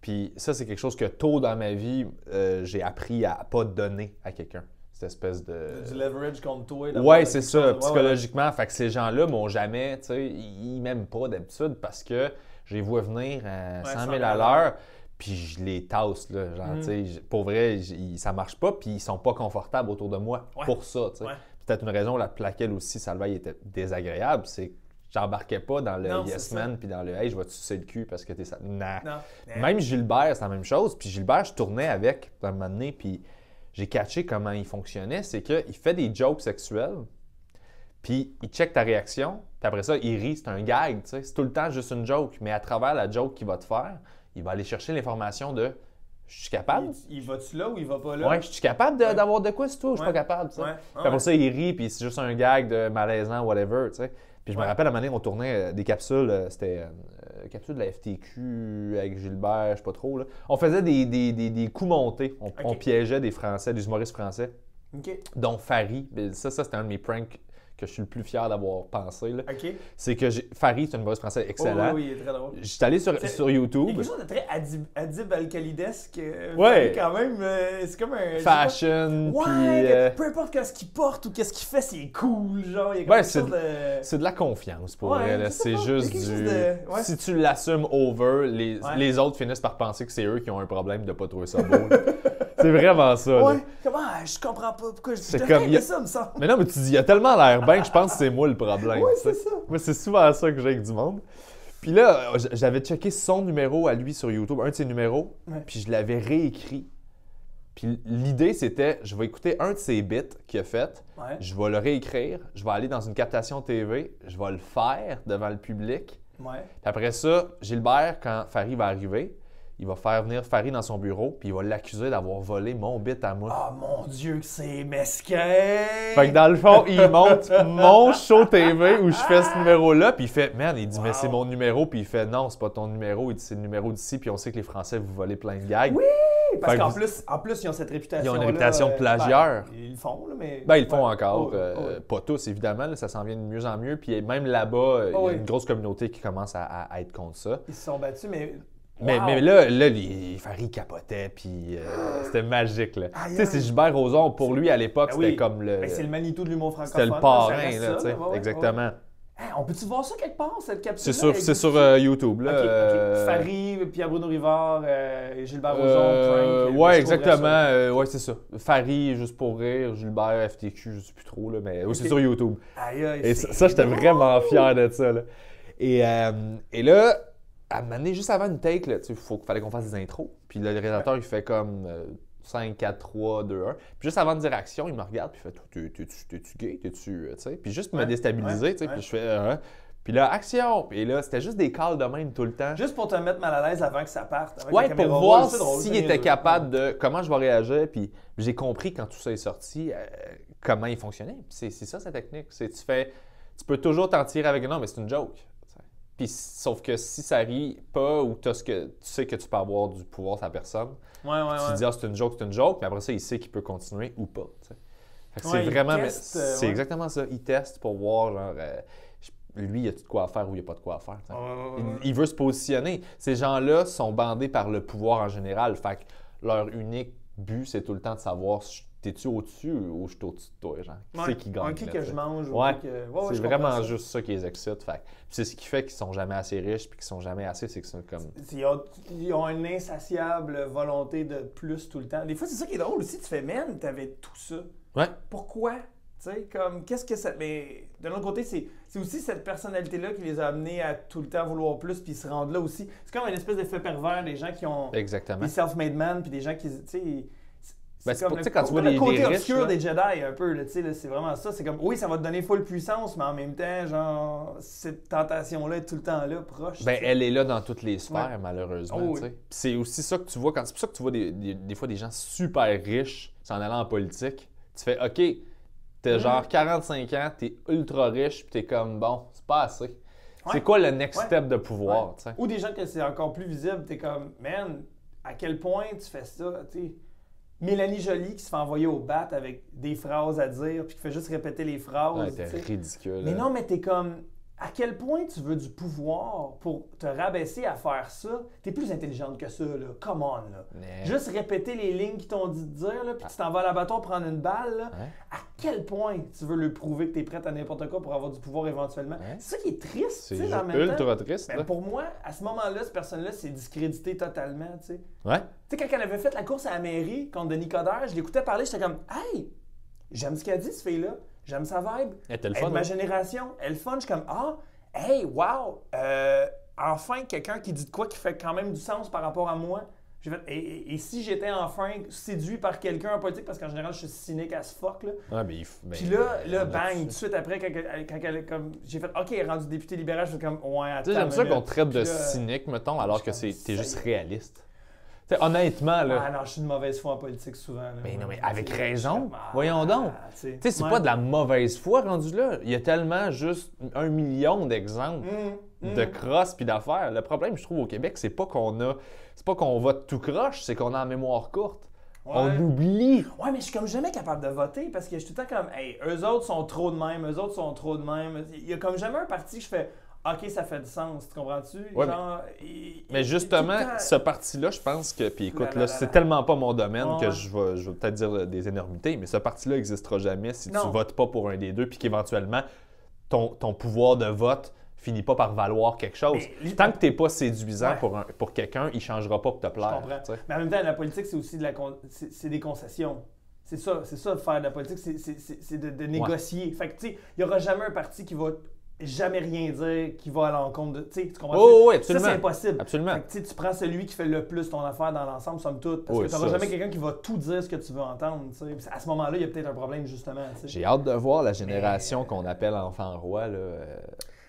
puis ça, c'est quelque chose que tôt dans ma vie, euh, j'ai appris à pas donner à quelqu'un. Cette espèce de. Du leverage contre toi. Ouais, c'est chose. ça, Ouais, ouais. psychologiquement. Fait que ces gens-là m'ont jamais, tu sais, ils m'aiment pas d'habitude parce que je les vois venir à 100 000 à l'heure, puis je les tasse, là. Genre, Mm. pour vrai, ça marche pas, puis ils sont pas confortables autour de moi Ouais. pour ça, tu sais. Ouais. Peut-être une raison la- pour laquelle aussi Salvaille était désagréable, c'est que j'embarquais pas dans le Non, yes man, puis dans le hey, je vais te sucer le cul parce que t'es ça. Nah. Non. Même Gilbert, c'est la même chose. Puis Gilbert, je tournais avec à un moment donné, puis j'ai catché comment il fonctionnait. C'est qu'il fait des jokes sexuels, puis il check ta réaction, puis après ça, il rit. C'est un gag, tu sais. C'est tout le temps juste une joke. Mais à travers la joke qu'il va te faire, il va aller chercher l'information de je suis capable? Il, il va-tu là ou il va pas là? Ouais, je suis capable de- Ouais. d'avoir de quoi, c'est tout, je suis Ouais. pas capable, tu sais. Ouais. Ah ouais. ça, il rit, puis c'est juste un gag de malaisant, whatever, tu sais. Puis je me rappelle, à un moment donné, on tournait euh, des capsules, euh, c'était euh, euh, capsules de la FTQ avec Gilbert, je sais pas trop, là. On faisait des, des, des, des coups montés. On, on piégeait des Français, des humoristes français, dont Farid. Ça, ça c'était un de mes pranks que je suis le plus fier d'avoir pensé, là. C'est que j'ai- Farid, c'est un humoriste français Oh, excellent. oui, oui, il est très drôle. J'étais allé sur, C'est- sur Il y a YouTube. quelque chose de très Adib, Adib Al-Khalidesque. euh, Ouais. Quand même, euh, c'est comme un. Fashion, Ouais, puis... euh, peu importe qu'est-ce qu'il porte ou qu'est-ce qu'il fait, c'est cool, genre. Il y a comme Ouais, c'est chose de... C'est de la confiance pour Ouais, je sais C'est pas, juste du. chose de- ouais. Si tu l'assumes over, les, les autres finissent par penser que c'est eux qui ont un problème de pas trouver ça beau. c'est vraiment ça. là. Comment, je comprends pas pourquoi je je comme, il y ça, me semble. Mais non, mais tu dis, il a tellement l'air bien que je pense que c'est moi le problème. Sais. c'est ça. Moi, c'est souvent ça que j'ai avec du monde. Puis là, j'avais checké son numéro à lui sur YouTube, un de ses numéros, Ouais. puis je l'avais réécrit. Puis l'idée, c'était, je vais écouter un de ses bits qu'il a fait, Ouais. je vais le réécrire, je vais aller dans une captation TV, je vais le faire devant le public. Ouais. Puis après ça, Gilbert, quand Farid va arriver, il va faire venir Farid dans son bureau, puis il va l'accuser d'avoir volé mon bit à moi. Ah, mon Dieu, que c'est mesquin! Fait que dans le fond, il monte mon show TV où je fais ce numéro-là, puis il fait, man, il dit, mais c'est mon numéro, puis il fait, non, c'est pas ton numéro, il dit, c'est le numéro d'ici, puis on sait que les Français vous volez plein de gags. Oui, Parce qu'en vous- plus, en plus, ils ont cette réputation. Ils ont une réputation de plagieur. ils le font, là, mais. Ben, ils le font Ouais. encore, Oh, euh, oh, pas tous évidemment, là, ça s'en vient de mieux en mieux, puis même là-bas, euh, il y Oh, a oui. une grosse communauté qui commence à, à- à être contre ça. Ils se sont battus, mais. Mais, Wow! mais là, là les Farid capotait, puis euh, c'était magique. Là. Tu sais, c'est. Gilbert Rozon, pour lui à l'époque, Ben c'était oui. comme le. Ben, c'est le Manitou de l'humour francophone. C'était le parrain, là, tu sais. ouais, Exactement. ouais. Hey, on peut-tu voir ça quelque part, cette capsule C'est sur, c'est sur euh, YouTube, là. Ok, ok. euh, Farid, Pierre-Bruno Rivard, euh, Gilbert Rozon, Prank. ouais, exactement. ouais, c'est ça. Farid, juste pour rire. Gilbert, FTQ, je sais plus trop, là, mais ouais, c'est sur YouTube. Aïe, aïe, Et ça, ça, j'étais vraiment fier de ça. Là. Et, et là, à donné, juste avant une take, là, tu faut, fallait qu'on fasse des intros. Puis là, le réalisateur, il fait comme euh, 5, 4, 3, 2, 1. Puis juste avant de dire action, il me regarde, puis il fait T'es- T'es-tu gay? T'es-tu. euh, puis juste pour me déstabiliser, tu sais, ouais, puis je fais euh, Puis là, action Puis là, c'était juste des calls de même tout le temps. Juste pour te mettre mal à l'aise avant que ça parte. Ouais, pour voir s'il était capable de comment je vais réagir. Puis j'ai compris quand tout ça est sorti euh, comment il fonctionnait. Puis C'est c'est ça sa technique. C'est tu fais, tu peux toujours t'en tirer avec non, mais c'est une joke. Puis sauf que si ça rit pas ou as ce que tu sais que tu peux avoir du pouvoir sur la personne, Ouais, ouais, tu te dis ah c'est une joke, c'est une joke, mais après ça il sait qu'il peut continuer ou pas. c'est vraiment, euh, c'est exactement ça. Il teste pour voir genre euh, lui il a de quoi à faire ou il a pas de quoi à faire. Il, veut se positionner. Ces gens-là sont bandés par le pouvoir en général. Fait que leur unique but, c'est tout le temps de savoir si t'es-tu au-dessus ou je suis au-dessus de toi, genre? Qui Ouais. c'est qui gagne? Un qui là, que je mange. ou Ouais. que- c'est vraiment ça. juste ça qui les excite. Fait c'est ce qui fait qu'ils sont jamais assez riches puis qu'ils sont jamais assez, c'est que c'est comme... Ils ont, ils ont une insatiable volonté de plus tout le temps. Des fois, c'est ça qui est drôle aussi. Tu fais, man, t'avais tout ça. Ouais. Pourquoi? Tu sais, comme, qu'est-ce que ça. Mais de l'autre côté, c'est c'est aussi cette personnalité-là qui les a amenés à tout le temps vouloir plus puis se rendre là aussi. C'est comme une espèce d'effet pervers des gens qui ont. Exactement. Des self-made men puis des gens qui. Tu sais, Ben, c'est comme pour- le, quand tu vois le les- côté obscur des Jedi, un peu, là, c'est vraiment ça. C'est comme, oui, ça va te donner full puissance, mais en même temps, genre, cette tentation-là est tout le temps là, proche. Ben, elle est là dans toutes les sphères, Ouais. malheureusement. Oh, oui. C'est aussi ça que tu vois quand. C'est pour ça que tu vois des, des- des fois des gens super riches s'en allant en politique. Tu fais OK, t'as Mhm. genre 45 ans, t'es ultra riche, puis t'es comme bon, c'est pas assez. Ouais. C'est quoi le next Ouais. step de pouvoir? Ou des gens que c'est encore plus visible, t'es comme, man, à quel point tu fais ça. Mélanie Jolie qui se fait envoyer au bat avec des phrases à dire, puis qui fait juste répéter les phrases. Ouais, t'es ridicule. Mais là. non, mais t'es comme. À quel point tu veux du pouvoir pour te rabaisser à faire ça? T'es plus intelligente que ça, là. Come on, là. Mais- Juste répéter les lignes qu'ils t'ont dit de dire, là, puis tu t'en vas à l'abattoir prendre une balle, là. À quel point tu veux lui prouver que t'es prête à n'importe quoi pour avoir du pouvoir éventuellement? C'est ça qui est triste, C'est tu sais, en même temps. ultra triste. Ben, pour moi, à ce moment-là, cette personne-là s'est discréditée totalement, tu sais. Ouais. Tu sais, quand elle avait fait la course à la mairie contre Denis Coderre, je l'écoutais parler, j'étais comme, hey, j'aime ce qu'elle dit, ce fille-là. J'aime sa vibe. Elle était le Elle fun. de ma hein? génération. Elle est fun. Je suis comme, ah, hey, wow, euh, enfin quelqu'un qui dit de quoi qui fait quand même du sens par rapport à moi. Fait, et, et- et si j'étais enfin séduit par quelqu'un en politique, parce qu'en général, je suis cynique as fuck, là. Mais il ben, Puis là, là, bang, tout de suite après, quand, comme. J'ai fait, OK, elle est rendue députée libérale, je fais comme, ouais, attends. J'aime ça qu'on traite de là, cynique, mettons, alors que suis t'es juste réaliste. Honnêtement, là. Ah non, je suis de mauvaise foi en politique souvent. là. Mais non, mais avec raison. ah, Voyons donc. tu sais. Tu sais, c'est pas de la mauvaise foi rendu là. Il y a tellement juste un million d'exemples Hum, de hum. crosses puis d'affaires. Le problème, je trouve, au Québec, c'est pas qu'on a. C'est pas qu'on vote tout croche, c'est qu'on a en mémoire courte. On oublie. Ouais, mais je suis comme jamais capable de voter parce que je suis tout le temps comme, hey, eux autres sont trop de même, eux autres sont trop de même. Il y a comme jamais un parti que je fais, OK, ça fait du sens, tu comprends-tu? Ouais, Mais justement, temps- ce parti-là, je pense que. Puis écoute, Là, là, là, là, c'est tellement pas mon domaine que ouais. je vais, je vais peut-être dire des énormités, mais ce parti-là n'existera jamais si tu votes pas pour un des deux, puis qu'éventuellement, ton, ton pouvoir de vote finit pas par valoir quelque chose. Mais Tant que t'es pas séduisant Ouais. pour, un- pour quelqu'un, il changera pas pour te Je plaire. comprends. tu sais. Mais en même temps, la politique, c'est aussi de la con- c'est des concessions. C'est ça, c'est ça de faire de la politique, c'est- c'est c'est- c'est de, de négocier. Fait que, tu sais, il n'y aura jamais un parti qui va jamais rien dire, qui va à l'encontre de. Tu comprends? Oh, oui, ça, absolument. c'est impossible. Absolument. Fait que, tu prends celui qui fait le plus ton affaire dans l'ensemble, somme toute. Parce Oui, que tu n'auras ça, jamais quelqu'un qui va tout dire ce que tu veux entendre. À ce moment-là, il y a peut-être un problème, justement. J'ai hâte de voir la génération qu'on appelle enfant roi. Là. euh,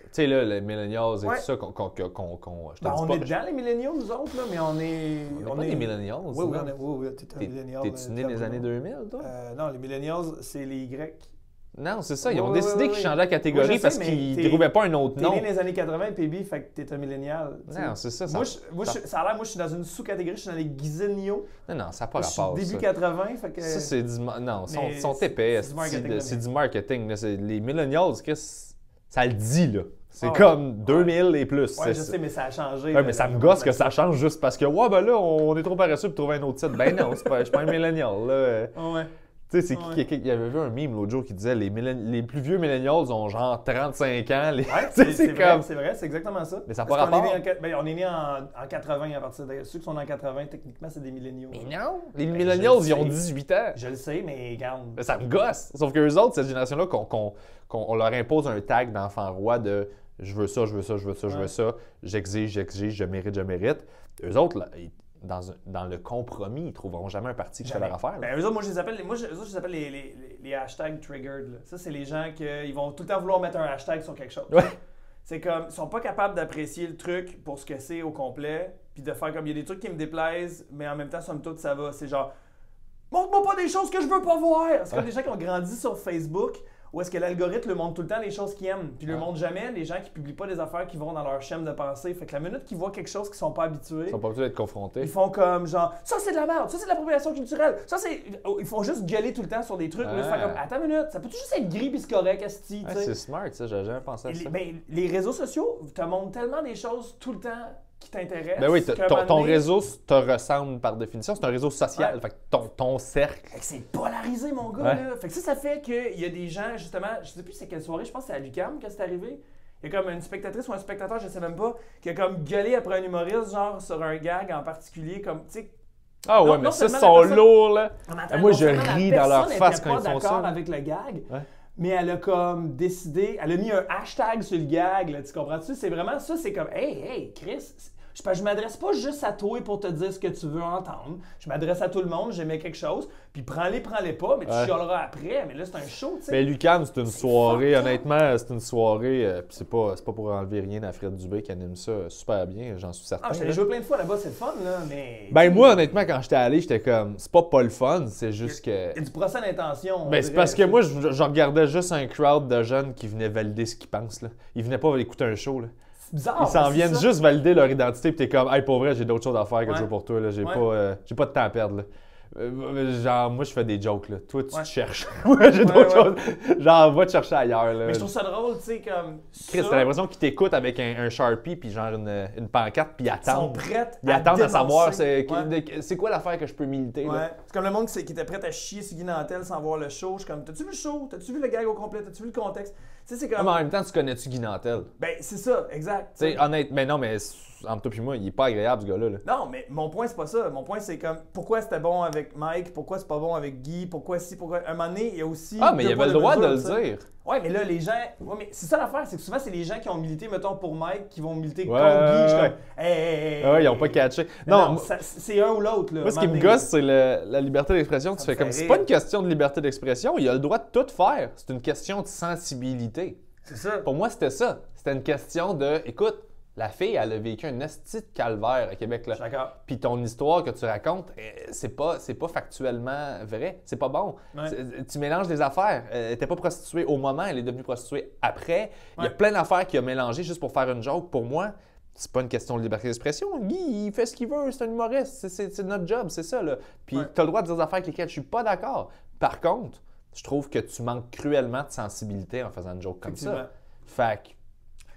Tu sais, là, les millennials et Ouais. tout ça, qu'on. je Ben, on pas- est dedans, les milléniaux, nous autres, là, mais on est. On est pas des millennials. Oui, oui, non? on est. Oui, oui, t'es un T'es- millénial. T'es-tu né euh, des années Bruno. 2000, toi? Euh, non, les millennials, c'est les Grecs. Non, c'est ça. Ils ont Oui, décidé oui, qu'ils changeaient la catégorie Oui, je sais, parce qu'ils t'es- ne trouvaient pas un autre T'es nom. né dans les années 80, PB, fait que t'es un millénial. Non, c'est ça. ça Moi, je, moi je- ça a l'air, moi, je suis dans une sous-catégorie, je suis dans les Gizenio. Non, non, ça n'a pas Je suis rapport. début ça. 80, fait que. Ça, c'est du. Non, ils sont, sont c'est- épais. c'est du marketing, là, Les millennials, ça le dit, là. C'est Ah comme 2000 et plus. Ouais, je sais, mais ça a changé. Ouais, mais ça me gosse que ça change juste parce que, ouais, ben là, on est trop paresseux pour trouver un autre titre. Ben non, c'est pas, je suis pas un millennial. Là. Ouais. Tu sais, c'est Ouais. qui, qui- il y avait vu un meme l'autre jour qui disait les, les plus vieux millennials ont genre 35 ans. Les... Ouais, c'est c'est vrai, comme. c'est vrai, c'est exactement ça. Mais ça a Parce pas est rapport. né en quat- ben, on est né en, en 80 à partir de. Ceux qui sont en 80, techniquement, c'est des milléniaux. Mais non, les Ben, millennials, ils ont sais. 18 ans. Je le sais, mais regarde. Ça me gosse. Sauf que les autres, cette génération-là, qu'on, qu'on- qu'on- on leur impose un tag d'enfant roi de je veux ça, je veux ça, je veux ça, je veux ça, j'exige, j'exige, je mérite, je mérite. Eux autres, là, ils- dans, le compromis, ils trouveront jamais un parti qui fait leur affaire. Ben, eux autres, moi, je les appelle, moi, je, eux autres, je les appelle les, les, les- hashtags triggered. là. Ça, c'est les gens qui vont tout le temps vouloir mettre un hashtag sur quelque chose. Ouais. C'est comme, ils sont pas capables d'apprécier le truc pour ce que c'est au complet, puis de faire comme, il y a des trucs qui me déplaisent, mais en même temps, somme toute, ça va. C'est genre, montre-moi pas des choses que je veux pas voir. C'est comme des gens qui ont grandi sur Facebook, où est-ce que l'algorithme leur montre tout le temps les choses qu'ils aiment, puis leur Ouais. montre jamais les gens qui publient pas des affaires qui vont dans leur chaîne de pensée. Fait que la minute qu'ils voient quelque chose qu'ils sont pas habitués, Ils sont pas obligés d'être confrontés. ils font comme genre ça c'est de la merde, ça c'est de l'appropriation culturelle, ça c'est ils font juste gueuler tout le temps sur des trucs, mais Ouais. faire comme attends une minute, ça peut juste être gris puis c'est correct asti, sais. c'est smart, ça, j'avais jamais pensé à Et ça. les, ben, les réseaux sociaux te montrent tellement des choses tout le temps qui t'intéressent. Ben oui, ton, ton réseau te ressemble par définition. C'est un réseau social. Ouais. Fait que ton, ton cercle. Fait que c'est polarisé, mon gars. Ouais. Là. Fait que ça, ça fait qu'il y a des gens, justement, je sais plus c'est quelle soirée, je pense que c'est à Lucam que c'est arrivé. Il y a comme une spectatrice ou un spectateur, je sais même pas, qui a comme gueulé après un humoriste, genre sur un gag en particulier, comme, tu sais. Ah ouais, Non, mais ça, seulement sont personne- lourds, là. Non, mais attends, Ah, moi, je ris dans leur face quand ils font ça, d'accord avec le gag, Ouais. mais elle a comme décidé, elle a mis un hashtag sur le gag, là, tu comprends-tu? C'est vraiment ça, c'est comme, hey, hey, Chris, Je, je m'adresse pas juste à toi pour te dire ce que tu veux entendre. Je m'adresse à tout le monde, j'aimais quelque chose, puis prends-les, prends-les pas, mais tu Ouais. chialeras après. Mais là, c'est un show, tu sais. Mais Lucam, c'est une soirée, honnêtement, c'est une soirée, euh, pis c'est pas, c'est pas pour enlever rien à Fred Dubé qui anime ça euh, super bien, j'en suis certain. Ah, là. jouer plein de fois là-bas, c'est le fun, là, mais. Ben moi, honnêtement, quand j'étais allé, j'étais comme, c'est pas pas le fun, c'est juste que... Il y a du procès d'intention. on Ben, c'est parce que moi, je, je regardais juste un crowd de jeunes qui venaient valider ce qu'ils pensent. Là. Ils venaient pas écouter un show. Là. Bizarre. Ils s'en viennent ça. juste valider leur identité. Puis t'es comme, hey, pour vrai, j'ai d'autres choses à faire que de jouer pour toi. Là. J'ai, pas, euh, j'ai pas de temps à perdre. Là. Euh, genre, moi, je fais des jokes. Là. Toi, tu te cherches. moi, j'ai d'autres choses. Genre, va te chercher ailleurs. Là. Mais je trouve ça drôle, tu sais, comme. Chris, ça, t'as l'impression qu'ils t'écoutent avec un, un Sharpie, puis genre une, une pancarte, puis ils Ils sont attendent. prêts Ils attendent à savoir c'est, Ouais. quoi l'affaire que je peux militer. là. Ouais. C'est comme le monde qui était prêt à chier sur Guy Nantel sans voir le show. Je suis comme, t'as-tu vu le show? T'as-tu vu le gag au complet? T'as-tu vu le contexte? Tu sais, c'est comme. mais en même temps, tu connais-tu Guy Nantel? Ben, c'est ça, exact. Tu sais, honnête, mais non, mais entre toi et moi, il est pas agréable, ce gars-là. là. Non, mais mon point, c'est pas ça. Mon point, c'est comme, pourquoi c'était bon avec Mike? Pourquoi c'est pas bon avec Guy? Pourquoi si? Pourquoi? Un moment donné, il y a aussi. Ah, mais il deux avait poids, le deux droit de mesures, le dire. Ouais, mais là, les gens. Ouais, mais c'est ça l'affaire, c'est que souvent, c'est les gens qui ont milité, mettons, pour Mike, qui vont militer Ouais, contre Guy. Je suis ouais. comme, hey, hey, Ah, ils ont hey. pas catché. Non, c'est un ou l'autre. là, moi, ce qui me gosse, c'est la liberté d'expression. Tu fais me comme, c'est pas une question de liberté d'expression, il a le droit de tout faire. C'est une question de sensibilité. C'est ça. Pour moi, c'était ça. C'était une question de, écoute, la fille, elle a vécu un esti de calvaire à Québec. Là. d'accord. Puis ton histoire que tu racontes, euh, c'est pas, c'est pas factuellement vrai. C'est pas bon. Ouais. C'est- Tu mélanges des affaires. Euh, Elle était pas prostituée au moment, elle est devenue prostituée après. Il y a plein d'affaires qu'il a mélangées juste pour faire une joke. Pour moi, c'est pas une question de liberté d'expression. Guy, il fait ce qu'il veut, c'est un humoriste. C'est- C'est c'est notre job, c'est ça. Là. Puis Ouais. tu as le droit de dire des affaires avec lesquelles je suis pas d'accord. Par contre, je trouve que tu manques cruellement de sensibilité en faisant une joke comme ça. Fait que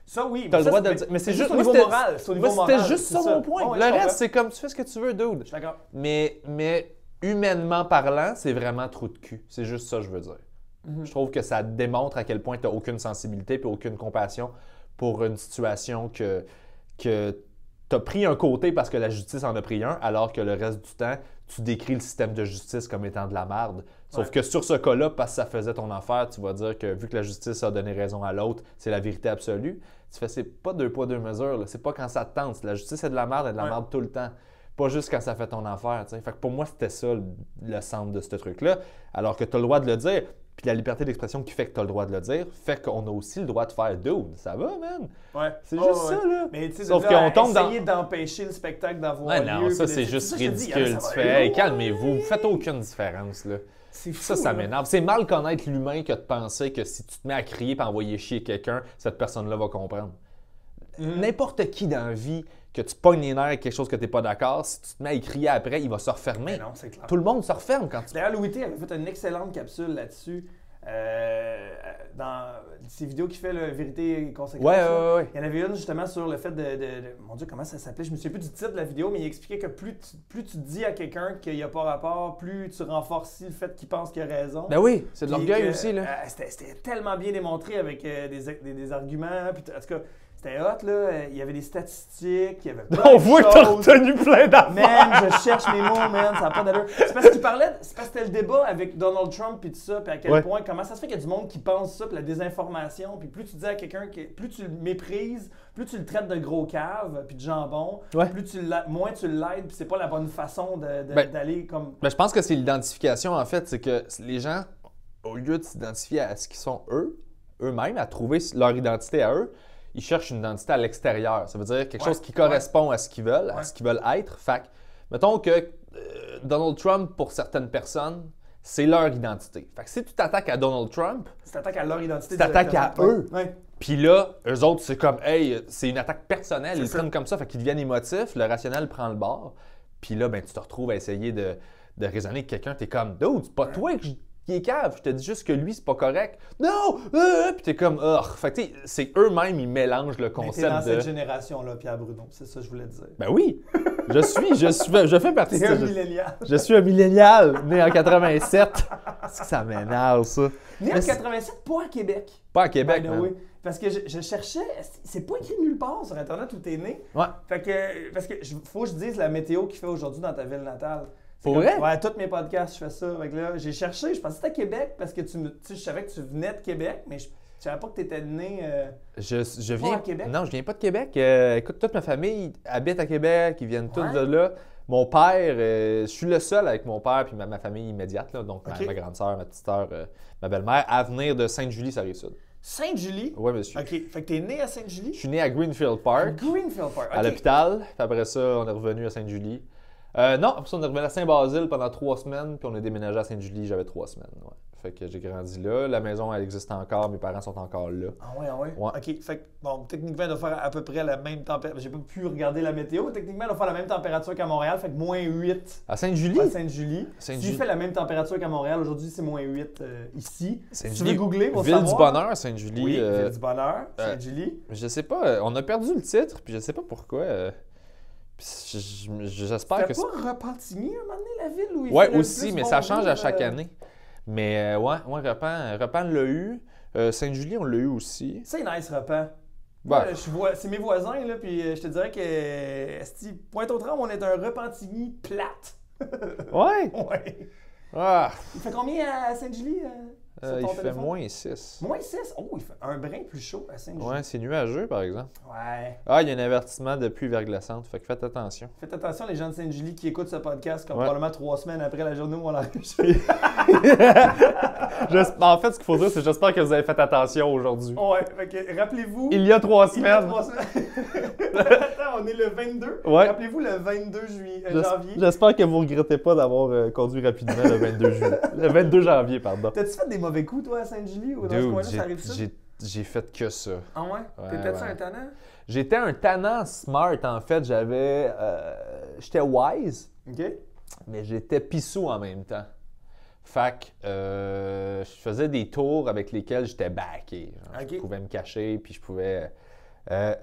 Ça, oui. T'as le droit de le dire. Mais c'est juste au niveau moral. C'est au niveau moi, c'était juste ça mon point. Le reste, c'est comme tu fais ce que tu veux, dude. Je suis d'accord. Mais, mais humainement parlant, c'est vraiment trou de cul. C'est juste ça que je veux dire. Mhm. Je trouve que ça démontre à quel point tu n'as aucune sensibilité et aucune compassion pour une situation que, que tu as pris un côté parce que la justice en a pris un, alors que le reste du temps, tu décris le système de justice comme étant de la merde. Sauf Ouais. que sur ce cas-là, parce que ça faisait ton affaire, tu vas dire que vu que la justice a donné raison à l'autre, c'est la vérité absolue. Tu fais, c'est pas deux poids, deux mesures. là. C'est pas quand ça te tente. La justice, c'est de la merde, elle est de la Ouais. merde tout le temps. Pas juste quand ça fait ton affaire. tu sais. Fait que pour moi, c'était ça le, le centre de ce truc-là. Alors que tu as le droit de le dire. Puis la liberté d'expression qui fait que tu as le droit de le dire, fait qu'on a aussi le droit de faire dude. Ça va, man? Ouais. C'est juste ouais. ça, là. Mais tu sais, tombe dans- essayer d'empêcher le spectacle d'avoir Ouais, lieu. non, ça, puis de- c'est juste ça, dis, ridicule. ça Tu fais, hey, calmez-vous. Vous faites aucune différence, là. Fou. Ça, ça m'énerve. C'est mal connaître l'humain que de penser que si tu te mets à crier et envoyer chier quelqu'un, cette personne-là va comprendre. Mhm. N'importe qui dans la vie, que tu pognes les nerfs avec quelque chose que tu n'es pas d'accord, si tu te mets à y crier après, il va se refermer. Non, c'est clair. Tout le monde se referme quand tu. D'ailleurs, Louis T avait fait une excellente capsule là-dessus. euh, dans ses vidéos qu'il fait, le Vérité et Conséquence. Ouais, ouais, ouais. Il y en avait une justement sur le fait de, de- de- Mon Dieu, comment ça s'appelait? Je me souviens plus du titre de la vidéo, mais il expliquait que plus tu, plus tu dis à quelqu'un qu'il n'y a pas rapport, plus tu renforces le fait qu'il pense qu'il a raison. Ben oui, c'est de l'orgueil aussi, là. euh, c'était, c'était tellement bien démontré avec euh, des, des- des arguments. Puis, en tout cas, c'était hot, là. Il y avait des statistiques, il y avait plein On de voit que t'as choses. retenu plein d'affaires. Man, je cherche mes mots, man, ça n'a pas d'allure. C'est parce qu'il parlait, c'est parce que c'était le débat avec Donald Trump et tout ça, puis à quel Ouais. point, comment ça se fait qu'il y a du monde qui pense ça, puis la désinformation, puis plus tu dis à quelqu'un que, plus tu le méprises, plus tu le traites de gros cave, puis de jambon, Ouais. plus tu moins tu l'aides, puis c'est pas la bonne façon de- de- Ben, d'aller comme. Ben, je pense que c'est l'identification, en fait. C'est que les gens, au lieu de s'identifier à ce qu'ils sont eux, eux-mêmes, à trouver leur identité à eux, ils cherchent une identité à l'extérieur. Ça veut dire quelque Ouais, chose qui correspond à ce qu'ils veulent, à ce qu'ils veulent être. Fait que, mettons que euh, Donald Trump, pour certaines personnes, c'est leur identité. Fait que si tu t'attaques à Donald Trump, Tu t'attaques à leur identité. Tu t'attaques à eux. Puis là, eux autres, c'est comme, hey, c'est une attaque personnelle. Ils prennent comme ça, fait qu'ils deviennent émotifs, le rationnel prend le bord. Puis là, ben, tu te retrouves à essayer de, de raisonner avec quelqu'un. T'es comme, dude, c'est pas toi que je- qui est cave. Je te dis juste que lui, c'est pas correct. Non! euh, Puis t'es comme, oh. Fait que tu sais, c'est eux-mêmes, ils mélangent le Mais concept dans de. cette génération-là, Pierre Bruno. C'est ça que je voulais te dire. Ben oui! Je suis, je suis, je fais partie de un. Je, millénial. je suis un millénial, né en 87. Est-ce que ça m'énerve, ça? Né en Mais c'est- 87, pas à Québec. Pas à Québec, the man. way. Parce que je, je cherchais, c'est pas écrit nulle part sur Internet où t'es né. Ouais. Fait que, parce que faut que je dise la météo qu'il fait aujourd'hui dans ta ville natale. Pour comme- vrai? Ouais, tous mes podcasts, je fais ça. Fait que là, j'ai cherché, je pensais que c'était à Québec parce que tu me, tu sais, je savais que tu venais de Québec, mais je Je savais pas que tu étais né. euh, Je, je viens. à Québec? Non, je viens pas de Québec. Euh, écoute, toute ma famille habite à Québec, ils viennent tous Ouais. de là. Mon père, euh, je suis le seul avec mon père puis ma, ma famille immédiate, là, donc ma- grande sœur, ma petite sœur, ma belle-mère, à venir de Sainte-Julie, ça sud Sainte-Julie? Oui, monsieur. OK. Fait que t'es né à Je Sainte-Julie? suis né à Greenfield Park, Greenfield Park. à l'hôpital. Puis après ça, on est revenu à Sainte-Julie. Euh, non, après ça, on est revenu à Saint-Basile pendant trois semaines, puis on est déménagé à Sainte-Julie, j'avais trois semaines. ouais. Fait que j'ai grandi là. La maison, elle existe encore, mes parents sont encore là. Ah ouais, ah ouais? Ouais. OK. Fait que, bon, techniquement, elle doit faire à peu près la même température. J'ai pas pu regarder la météo. Techniquement, elle doit faire la même température qu'à Montréal. Fait que moins 8 À Sainte-Julie? à Sainte-Julie. Sainte-Julie. Si fait la même température qu'à Montréal, aujourd'hui, c'est moins 8 euh, ici. Tu veux googler pour Ville savoir? du bonheur, Sainte-Julie. Oui, euh, Ville du bonheur, euh, Sainte-Julie. Je sais pas, on a perdu le titre, puis je sais pas pourquoi. euh, puis je- je- J'espère que c'est. pas Repentigny un moment donné, la ville où il Ouais, aussi, mais ça change à chaque euh, année. Mais euh, ouais, ouais, Repan, Repan l'a eu. Euh, Sainte-Julie, on l'a eu aussi. C'est nice, Repent. Bah. Ouais, vois- c'est mes voisins, là, puis je te dirais que, esti, Pointe-aux-Trembles, on est un Repentigny plate. Ouais! Ouais. Ah! Il fait combien à Sainte-Julie? euh, Euh, il fait moins 6. Moins 6? Oh, il fait un brin plus chaud à Sainte-Julie. Ouais, c'est nuageux, par exemple. Ouais. Ah, il y a un avertissement de pluie verglaçante, fait que faites attention. Faites attention, les gens de Sainte-Julie qui écoutent ce podcast, comme Ouais. probablement trois semaines après la journée où on l'enregistre. J'es- en fait, ce qu'il faut dire, c'est j'espère que vous avez fait attention aujourd'hui. ouais, que rappelez-vous. Il y a trois il y a semaines. trois semaines. On est le 22. Ouais. Rappelez-vous le 22 juillet, euh, janvier. J'espère que vous regrettez pas d'avoir euh, conduit rapidement le 22 juillet. Le 22 janvier, pardon. T'as-tu fait des mauvais coups, toi, à Sainte-Julie ou dans ce Dude, coin-là, ça j'ai- arrive ça? j'ai- j'ai fait que ça. Ah ouais? Ouais, T'étais-tu ouais. un tannant? J'étais un tannant smart, en fait. J'avais. euh, j'étais wise, OK. mais j'étais pissou en même temps. Fait que euh, je faisais des tours avec lesquels j'étais backé. Je pouvais me cacher, puis je pouvais. euh,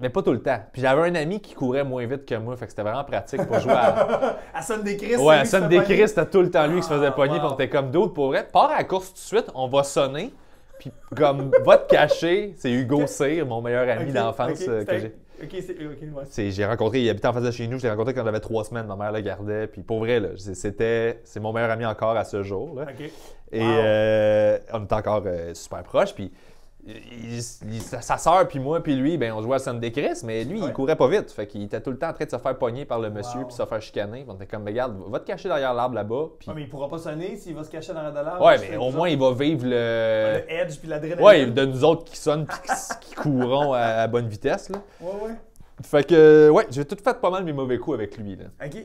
mais pas tout le temps. Puis j'avais un ami qui courait moins vite que moi, fait que c'était vraiment pratique pour jouer à. À Sonne des Christ. ouais, à se des. Christ, c'était tout le temps lui qui se faisait Ah, pogner, wow. puis on était comme d'autres pour vrai. Pars à la course tout de suite, on va sonner, puis comme va te cacher. C'est Hugo Cyr, mon meilleur ami d'enfance euh, que j'ai. Ok, c'est. Ok, ouais. C'est- J'ai rencontré, il habitait en face de chez nous, je l'ai rencontré quand j'avais trois semaines, ma mère le gardait, puis pour vrai, c'était, c'est mon meilleur ami encore à ce jour. là. Ok. Et Wow. euh, on est encore euh, super proches, puis il- il- sa sœur, puis moi, puis lui, ben, on jouait à Sunday Chris, mais lui, Ouais. il courait pas vite, fait qu'il était tout le temps en train de se faire pogner par le monsieur, Wow. puis se faire chicaner. On était comme, regarde, va te cacher derrière l'arbre là-bas, puis... Ouais, mais il pourra pas sonner s'il va se cacher dans la dollar. Ouais, mais au moins, il va vivre le... Le edge puis l'adrénaline. Ouais, de nous autres qui sonnent puis qui, qui courons à, à bonne vitesse, là. Ouais, ouais. Fait que, ouais, j'ai tout fait pas mal mes mauvais coups avec lui, là. Ok.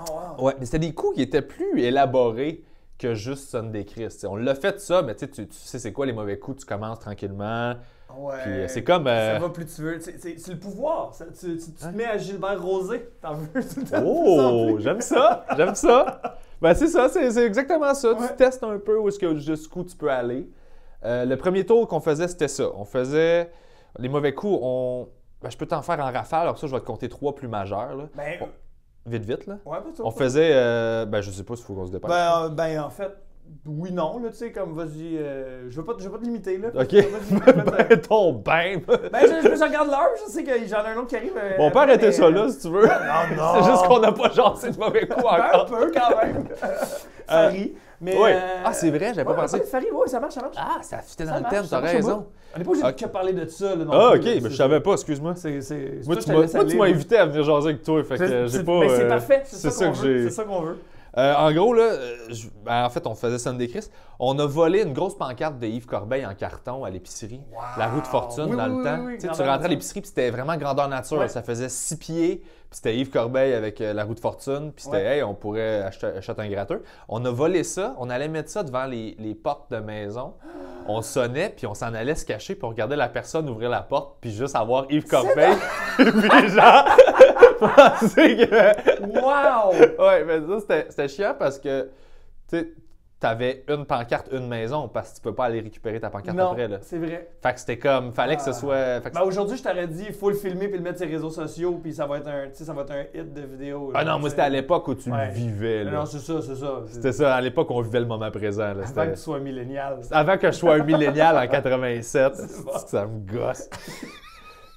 Oh, wow. Ouais, mais c'était des coups qui étaient plus élaborés que juste Sunday Christ. On l'a fait ça, mais tu sais, tu tu sais c'est quoi les mauvais coups, tu commences tranquillement. Ouais. Puis euh, c'est comme. euh, Ça va plus tu veux. C'est- le pouvoir. Ça- tu, tu- tu te mets à Gilbert Rosé. T'en veux tout. Oh, j'aime ça, j'aime ça. Ben c'est ça, c'est c'est exactement ça. Ouais. Tu testes un peu où est-ce que jusqu'où tu peux aller. Euh, le premier tour qu'on faisait, c'était ça. On faisait les mauvais coups. On, ben, je peux t'en faire en rafale. Alors ça, je vais te compter trois plus majeurs. Là. Ben, Bon. Vite, vite là. ouais, pas ça. On faisait, euh, ben je sais pas s'il faut qu'on se dépêche. Ben, euh, ben, en fait, oui, non, là, tu sais, comme, vas-y, euh, je veux pas, te- je veux pas te limiter, là. Ok. Je veux pas te limiter, peut-être. ben ton bain. Ben, je, je- je regarde l'heure, je sais que j'en ai un autre qui arrive. euh, On peut après, arrêter mais- ça là si tu veux. Non, non. C'est juste qu'on n'a pas jasé de mauvais coups Ben, un encore. peu, quand même. Farid. Mais. Oui. euh, Ah, c'est vrai, j'avais pas ouais, pensé. ouais, Farid, oui, ça marche, ça marche. Ah, ça fitait Ça dans le marche, thème, ça t'as raison. On n'est pas obligé Ok. de que parler de ça, là, non Ah, ok, c'est- je savais pas, excuse-moi. Moi, ça, tu m'as invité à venir jaser avec toi, fait que j'ai pas. ben, c'est euh, parfait, ça, ça qu'on veut. C'est ça qu'on veut. Euh, en gros, là, euh, je- ben, en fait, on faisait Sunday Christ. On a volé une grosse pancarte de Yves Corbeil en carton à l'épicerie. La roue de fortune Oui, dans oui, le temps. oui, Tu rentrais à l'épicerie, puis c'était vraiment grandeur nature. Ouais. Ça faisait six pieds, puis c'était Yves Corbeil avec euh, la roue de fortune, puis c'était, Ouais. hey, on pourrait acheter, acheter un gratteur. On a volé ça, on allait mettre ça devant les, les portes de maison. On sonnait, puis on s'en allait se cacher, puis on regardait la personne ouvrir la porte, puis juste avoir Yves Corbeil. puis genre, penser que. Wow! Ouais, mais ça, c'était- chiant parce que, tu sais, t'avais une pancarte, une maison, parce que tu peux pas aller récupérer ta pancarte non, après, là. c'est vrai. Fait que c'était comme, fallait que ce Ah. soit... fait que Ben, aujourd'hui, je t'aurais dit, il faut le filmer puis le mettre sur les réseaux sociaux, puis ça va être un, ça va être un hit de vidéo. ah non, moi, c'était à l'époque où tu Ouais. le vivais, Non, là. non, c'est ça, c'est ça. C'était ça, à l'époque, on vivait le moment présent, là. Avant que tu sois millénial. Avant que je sois un millénial en 87, C'est bon. ça me gosse.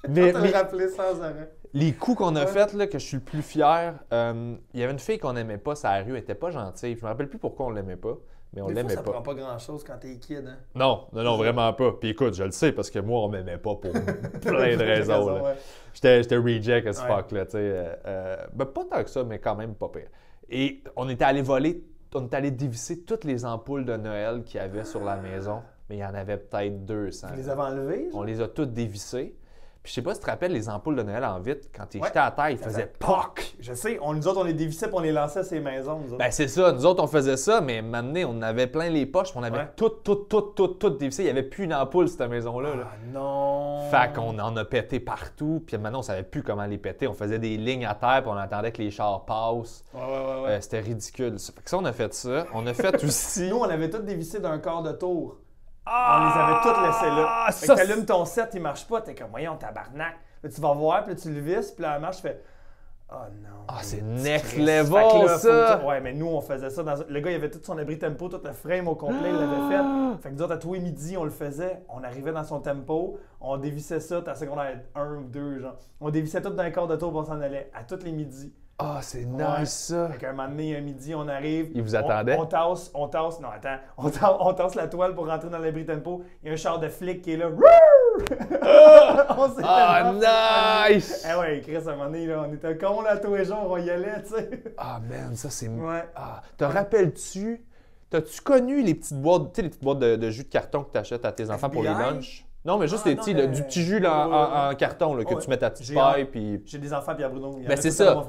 Je mais, te mais le rappeler sans arrêt. Les coups qu'on a faits, là, que je suis le plus fier, euh, il y avait une fille qu'on aimait pas, sa rue, elle était pas gentille. Je me rappelle plus pourquoi on l'aimait pas. mais on l'aimait ça pas. prend pas grand-chose quand t'es kid. Hein. Non, non, non, vraiment pas. Puis écoute, je le sais parce que moi, on m'aimait pas pour plein de raisons. ouais. J'étais, j'étais reject as Ouais. fuck, là, tu sais. euh, euh, ben, pas tant que ça, mais quand même pas pire. Et on était allé voler, on était allé dévisser toutes les ampoules de Noël qu'il y avait sur la maison, mais il y en avait peut-être 200. Vous les avez enlevés? On les a toutes dévissées. Puis je sais pas si tu te rappelles les ampoules de Noël en vitre, quand tu Ouais. jetais à terre, ils faisaient POC! Je sais, on, nous autres, on les dévissait et on les lançait à ces maisons. Nous autres. Ben c'est ça, nous autres on faisait ça, mais maintenant on avait plein les poches, on avait Ouais. toutes, toutes, toutes, toutes, toutes dévissées. Il n'y avait plus une ampoule cette maison-là. là. ah non! Fait qu'on en a pété partout, puis maintenant on savait plus comment les péter. On faisait des lignes à terre, puis on attendait que les chars passent. Ouais, ouais, ouais. ouais. Euh, C'était ridicule. Ça fait que ça, on a fait ça. On a fait aussi. Nous, on avait tout dévissé d'un quart de tour. On les avait toutes laissées là. Ah, Fait que t'allumes ton set, il marche pas. T'es comme, voyons, tabarnak. Là, tu vas voir, puis là, tu le visses, puis là, elle marche, tu fais, oh non. Ah, c'est next level, là, ça. Ouais, mais nous, on faisait ça. Dans... Le gars, il avait tout son abri tempo, tout le frame au complet, il l'avait fait. Fait que nous autres, à tous les midis, on le faisait. On arrivait dans son tempo, on dévissait ça, t'as secondaire 1 ou 2, genre. On dévissait tout d'un quart de tour, on s'en allait. À tous les midis. Ah, c'est Ouais. nice ça. Fait qu'un moment donné, un midi, on arrive. Il vous on- attendait? On, tasse, on tasse, non, attends. On tasse, on tasse la toile pour rentrer dans l'abri tempo. Il y a un char de flic qui est là. on s'est Ah, fait nice! Eh ouais, Chris, à un moment donné, là, on était con là tous les jours, on y allait, tu sais. Ah, man, ça c'est. Ouais. Ah, te rappelles-tu? T'as-tu connu les petites boîtes, tu sais, les petites boîtes de, de jus de carton que tu achètes à tes enfants pour les lunchs? Non, mais juste Ah, les non, mais- du petit jus là, en, carton là, que Ouais. tu mets ta petite J'ai paille, puis. J'ai des enfants, Pierre Bruno. Il y en Ben, a c'est ça.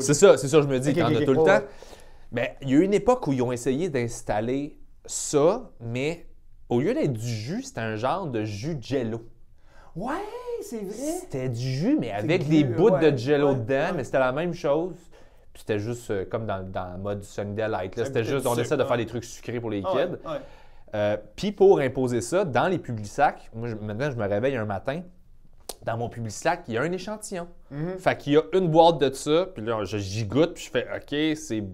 C'est ça, c'est ça, je me dis, Ok, t'en ok, as tout le temps. ouais. Ben, il y a eu une époque où ils ont essayé d'installer ça, mais au lieu d'être du jus, c'était un genre de jus jello. Ouais, c'est vrai. C'était du jus, mais avec des bouts ouais, de jello ouais, dedans, ouais. mais c'était la même chose. Puis c'était juste euh, comme dans, dans le mode Sunday Light. C'était juste, on essaie de ouais. faire des trucs sucrés pour les Ah kids. Euh, Puis pour imposer ça, dans les publics-sacs, moi je- maintenant je me réveille un matin, dans mon public-sac, il y a un échantillon. Mhm. Fait qu'il y a une boîte de ça, puis là je- j'y goûte, puis je fais OK, c'est,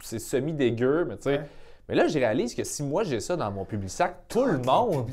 c'est semi-dégueu, mais tu sais. Ouais. Mais là, je réalise que si moi j'ai ça dans mon public-sac, tout le monde,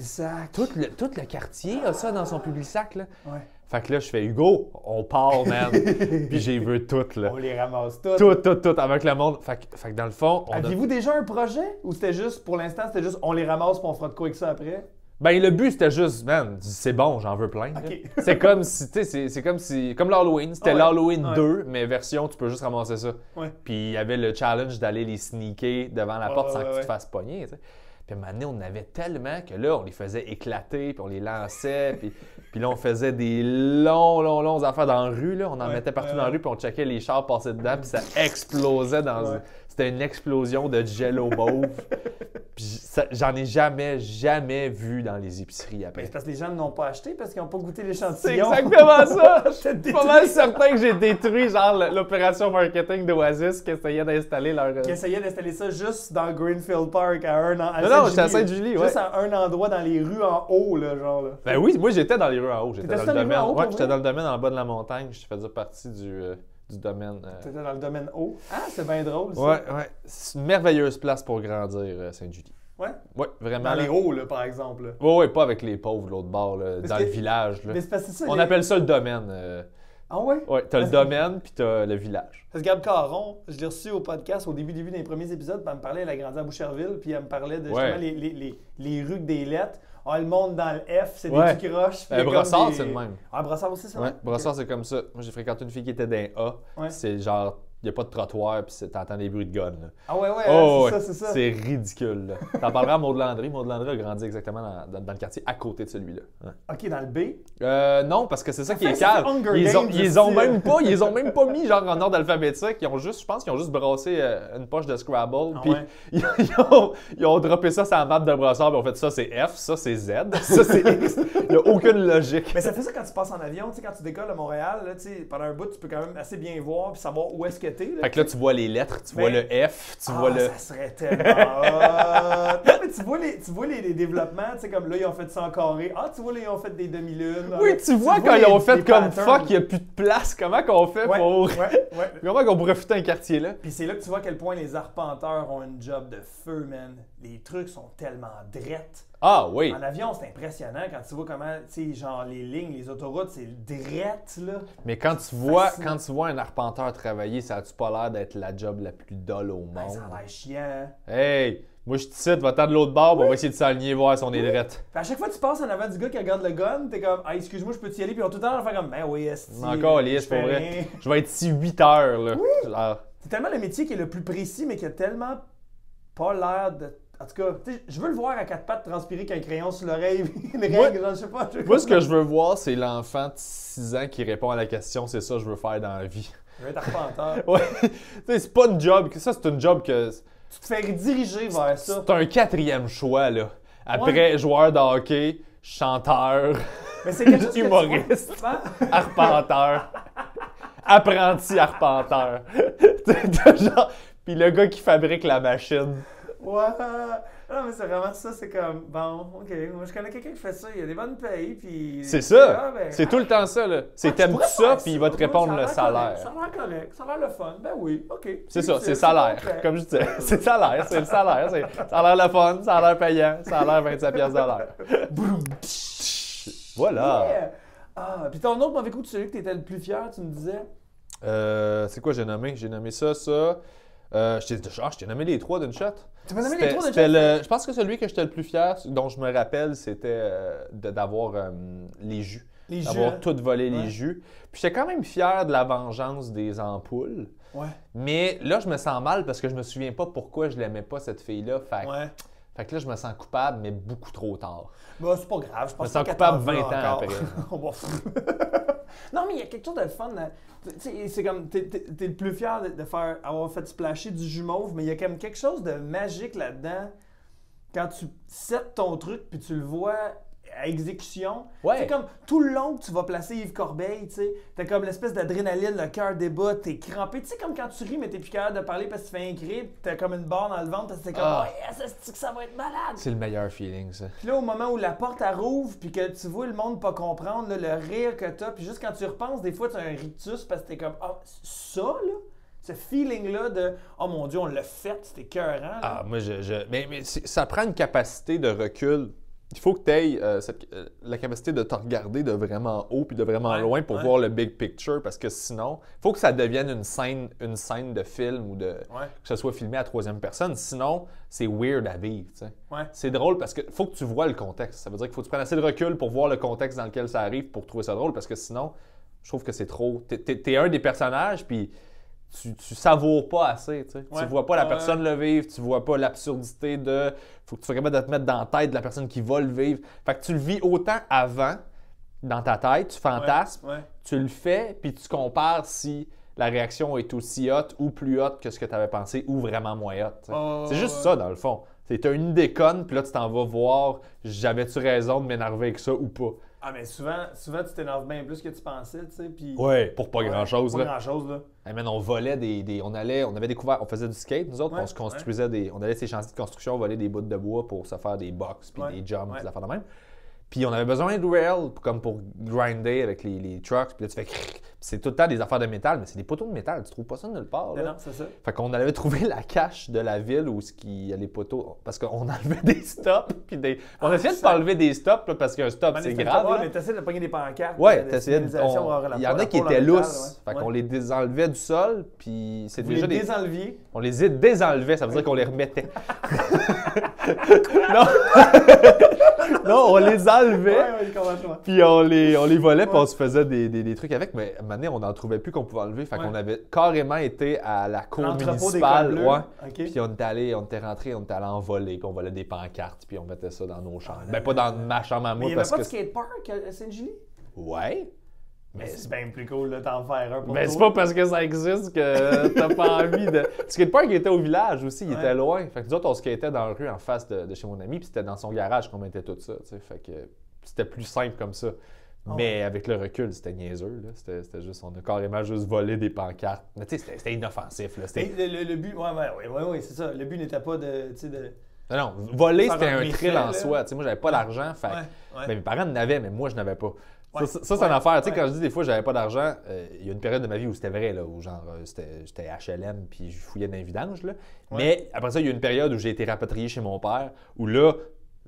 tout le, tout le quartier a ça dans son public-sac. Là. Ouais. Fait que là, je fais Hugo, on part, man. puis j'ai veux toutes, là. On les ramasse toutes. Tout, tout, tout, avec le monde. Fait que, fait que dans le fond, a... Aviez-vous déjà un projet ou c'était juste, pour l'instant, c'était juste on les ramasse puis on fera de quoi avec ça après? Ben, le but, c'était juste, man, c'est bon, j'en veux plein. C'est comme si, tu sais, c'est- comme si, comme l'Halloween. C'était Ouais, l'Halloween ouais. 2, mais version, tu peux juste ramasser ça. Ouais. Puis il y avait le challenge d'aller les sneaker devant la porte sans que tu te fasses pogner, tu sais. Puis à un moment donné, on en avait tellement que là, on les faisait éclater, puis on les lançait, puis, puis là, on faisait des longs, longs, longs affaires dans la rue, là. On en mettait partout dans la rue, puis on checkait les chars passer dedans, puis ça explosait dans... C'était une explosion de jello mauve. j'en ai jamais, jamais vu dans les épiceries après. c'est parce que les gens ne l'ont pas acheté parce qu'ils n'ont pas goûté l'échantillon. C'est exactement ça! Je suis pas mal certain que j'ai détruit genre l'opération marketing d'Oasis qui essayait d'installer leur. euh, Qui essayait d'installer ça juste dans Greenfield Park à un an. à Non, non, j'étais à Sainte-Julie, ouais. Juste à un endroit dans les rues en haut, là, genre. Là. Ben oui, moi j'étais dans les rues en haut. J'étais dans dans le domaine. haut, Ouais, pour j'étais dans le domaine en bas de la montagne. Je faisais partie du, euh, du domaine. euh. T'étais dans le domaine haut. Ah, c'est bien drôle, ça. Ouais, ouais. C'est une merveilleuse place pour grandir, euh, Sainte-Julie. Ouais? Ouais, vraiment. Dans les hauts, là, par exemple. là. Ouais, ouais, pas avec les pauvres de l'autre bord, là, dans que- le village. là. Mais ça. On les- appelle ça le domaine. euh. Ah ouais? Ouais, t'as le que- domaine puis t'as le village. Parce que Gab Caron, je l'ai reçu au podcast au début, début des premiers épisodes, puis elle me parlait, elle a grandi à Boucherville, puis elle me parlait de justement Ouais. les, les, les, les rues des lettres. Ah, le monde dans le F, c'est Ouais. des croches. Euh, Brossard, c'est le même. Ah, Brossard aussi, c'est Ouais, vrai? Brossard, c'est comme ça. Moi, j'ai fréquenté une fille qui était d'un A. Ouais. C'est genre, il n'y a pas de trottoir, puis t'entends des bruits de gun. Là. Ah ouais, ouais, Oh, c'est ouais. ça, c'est ça. C'est ridicule. T'en parleras à Maud Landry. Maud Landry a grandi exactement dans, dans- dans le quartier à côté de celui-là. OK, dans le B? Euh, non, parce que c'est ça, qui fait- est calme. Ils ont, ils ont même là. pas, ils ont même pas mis genre en ordre alphabétique. Ils ont juste, je pense qu'ils ont juste brassé euh, une poche de Scrabble. Ah puis ouais. ils, ils ont, ils ont droppé ça sur la map de Brossard. Puis ont fait ça, c'est F, ça, c'est Z, ça, c'est X. Il n'y a aucune logique. Mais ça fait ça quand tu passes en avion, tu sais, quand tu décolles à Montréal, là, pendant un bout, tu peux quand même assez bien voir puis savoir où est-ce que Là. Fait que là, tu vois les lettres, tu Mais- vois le F, tu ah, vois le. ça serait tellement hot. Non, mais tu vois les, tu vois les, les développements, tu sais, comme là, ils ont fait ça en carré. Ah, tu vois, là, ils ont fait des demi-lunes. Oui, tu vois quand les- ils ont fait comme patterns. fuck, il n'y a plus de place, comment qu'on fait Ouais, pour. ouais, ouais. Comment qu'on pourrait foutre un quartier là? Puis c'est là que tu vois à quel point les arpenteurs ont une job de feu, man. Les trucs sont tellement drettes. Ah oui! En avion, c'est impressionnant quand tu vois comment, tu sais, genre les lignes, les autoroutes, c'est drette, là. Mais quand tu vois fascinant. quand tu vois un arpenteur travailler, ça a-tu pas l'air d'être la job la plus dolle au Ben, monde? ça a l'air chiant. Hey! Moi, je te cite, va de l'autre bord, puis on va essayer de s'aligner, voir si on est drette. Puis à chaque fois que tu passes en avant du gars qui regarde le gun, t'es comme, ah, excuse-moi, je peux t'y aller, puis ont tout le temps à faire comme, ben oui, est Encore, lisse, pour vrai. Je vais être ici 8 heures, là. C'est tellement le métier qui est le plus précis, mais qui a tellement pas l'air de. En tout cas, je veux le voir à quatre pattes transpirer qu'un crayon sur l'oreille, une Moi- règle, genre, je sais pas. Moi, ce que je veux voir, c'est l'enfant de 6 ans qui répond à la question c'est ça que je veux faire dans la vie. Je veux être arpenteur. Ouais, tu sais, c'est pas une job, ça, c'est une job que. tu te fais diriger vers ça. C'est un quatrième choix, là. Après, joueur de hockey, chanteur, Mais c'est quelque que humoriste, vois- arpenteur, apprenti arpenteur. Tu sais, t'as genre. Puis le gars qui fabrique la machine. Non, mais c'est vraiment ça, c'est comme, bon, ok, moi je connais quelqu'un qui fait ça, il y a des bonnes payes, puis. C'est ça. Ah, ben, C'est tout le temps ça, là. C'est ah, tu t'aimes ça, faire puis il va te répondre ça le l'air salaire. correct, Ça a l'air correct, ça a l'air le fun. Ben oui, ok. C'est ça, c'est salaire. Comme je disais, c'est salaire, c'est le salaire. Ça a l'air le fun, ça a l'air payant, ça a l'air 25 pièces de l'heure. Voilà. Yeah. Ah, puis ton autre mauvais coup de celui que t'étais le plus fier, tu me disais? Euh, c'est quoi j'ai nommé? J'ai nommé ça, ça. Euh, je t'ai je t'ai nommé les trois d'une shot. Tu m'as nommé les trois chaque? le- Je pense que celui que j'étais le plus fier, dont je me rappelle, c'était euh, d'avoir euh, les jus. Les. D'avoir hein? tout volé Ouais. les jus. Puis j'étais quand même fier de la vengeance des ampoules. Ouais. Mais là, je me sens mal parce que je me souviens pas pourquoi je l'aimais pas, cette fille-là. Fait, Ouais. Fait que là, je me sens coupable, mais beaucoup trop tard. Bah, c'est pas grave, je Je pense me sens coupable qu'elle 20 t'en ans après. Non, mais il y a quelque chose de fun. sais, c'est comme, t'es, le plus fier de, de faire, avoir fait splasher du jus mauve, mais il y a quand même quelque chose de magique là-dedans. Quand tu sets ton truc, puis tu le vois à exécution. Ouais. C'est comme tout le long que tu vas placer Yves Corbeil, tu sais, t'as comme l'espèce d'adrénaline, le cœur débat, t'es crampé. Tu sais, comme quand tu ris, mais t'es plus capable de parler parce que tu fais un cri, t'as comme une barre dans le ventre, parce que t'es comme, Ah. oh yes, que ça va être malade? C'est le meilleur feeling, ça. Puis là, au moment où la porte rouvre, puis que tu vois le monde pas comprendre, là, le rire que t'as, puis juste quand tu repenses, des fois, tu as un rictus parce que t'es comme, ah, ça, là, ce feeling-là de, oh mon Dieu, on l'a fait, c'était écœurant. là. Ah, moi, je. je- Mais, mais ça prend une capacité de recul. Il faut que tu aies la capacité de te regarder de vraiment haut puis de vraiment Ouais, loin pour ouais. voir le big picture parce que sinon, il faut que ça devienne une scène, une scène de film ou de, Ouais. que ce soit filmé à troisième personne. Sinon, c'est weird à vivre. tu sais. Ouais. C'est drôle parce que faut que tu vois le contexte. Ça veut dire qu'il faut que tu prennes assez de recul pour voir le contexte dans lequel ça arrive pour trouver ça drôle parce que sinon, je trouve que c'est trop. T'es, t'es un des personnages puis tu, tu savoures pas assez. Tu, sais. Ouais. tu vois pas la Ouais. personne le vivre, tu vois pas l'absurdité de. Faut que tu sois capable de te mettre dans la tête de la personne qui va le vivre. Fait que tu le vis autant avant dans ta tête, tu fantasmes, Ouais. tu le fais, puis tu compares si la réaction est aussi haute ou plus haute que ce que tu avais pensé ou vraiment moins haute. tu sais. Oh, c'est juste ça, dans le fond. C'est t'as une déconne, puis là, tu t'en vas voir, j'avais-tu raison de m'énerver avec ça ou pas? Ah, mais souvent, souvent tu t'énerves bien plus que tu pensais, tu sais, puis... Ouais, pour pas Ouais, grand-chose. Pas grand-chose, là. Hey, man, on volait des, des- On allait. On avait découvert. On faisait du skate, nous autres. Ouais, on se construisait des. On allait ces chantiers de construction, voler des bouts de bois pour se faire des box, puis des jumps, puis des affaires de même. Puis on avait besoin de rails, comme pour grinder avec les, les trucks. Puis là, tu fais. crrr. C'est tout le temps des affaires de métal, mais c'est des poteaux de métal. Tu trouves pas ça nulle part. Là. non, c'est ça. Fait qu'on avait trouvé la cache de la ville où il y a les poteaux. Parce qu'on enlevait des stops. Puis des... On essayait de pas enlever des stops, là, parce qu'un stop, c'est grave. là. Mais t'essaies de pogner des pancartes. Ouais, de t'essayais de- on- Il y en a qui étaient lousses. ouais. Fait qu'on les désenlevait du sol, puis c'est déjà les des. On les a désenlevés, ça veut dire qu'on les remettait. non. non, on les enlevait, Ouais, ouais, puis on les, on les volait, puis on se faisait des, des- des trucs avec. Mais on n'en trouvait plus qu'on pouvait enlever. Fait Ouais. qu'on avait carrément été à la cour des municipale. ouais. Puis on était allé, on était rentré, on était allé en voler, puis on volait des pancartes, puis on mettait ça dans nos chambres. Ah, ben pas dans ma chambre à Mais moi il n'y avait pas que. de skatepark à Saint-Julie? Ouais. Mais c'est bien plus cool de t'en faire un pour Mais c'est pas parce que ça existe que t'as pas envie de. Le skatepark était au village aussi, il Ouais. était loin. Fait que nous autres, on skatait dans la rue en face de, de chez mon ami, puis c'était dans son garage qu'on mettait tout ça. Fait que c'était plus simple comme ça. Ah Mais avec le recul, c'était niaiseux. là. C'était c'était juste, on a carrément juste volé des pancartes. Mais tu sais, c'était- c'était inoffensif. Là. Mais C'était- le, le- le but, ouais, ouais, ouais, c'est ça. Le but n'était pas de, de... Non, non, voler, c'était un thrill en soi. Tu sais, moi, j'avais pas d'argent. Fait que- Ouais, ouais. Ben, mes parents en avaient, mais moi, je n'avais pas. Ouais. Ça, ça, c'est une affaire. Tu sais, quand je dis des fois, j'avais pas d'argent, euh, il y a une période de ma vie où c'était vrai, là, où genre, euh, c'était- j'étais HLM puis je fouillais dans les vidanges. Là. Mais après ça, il y a une période où j'ai été rapatrié chez mon père, où là,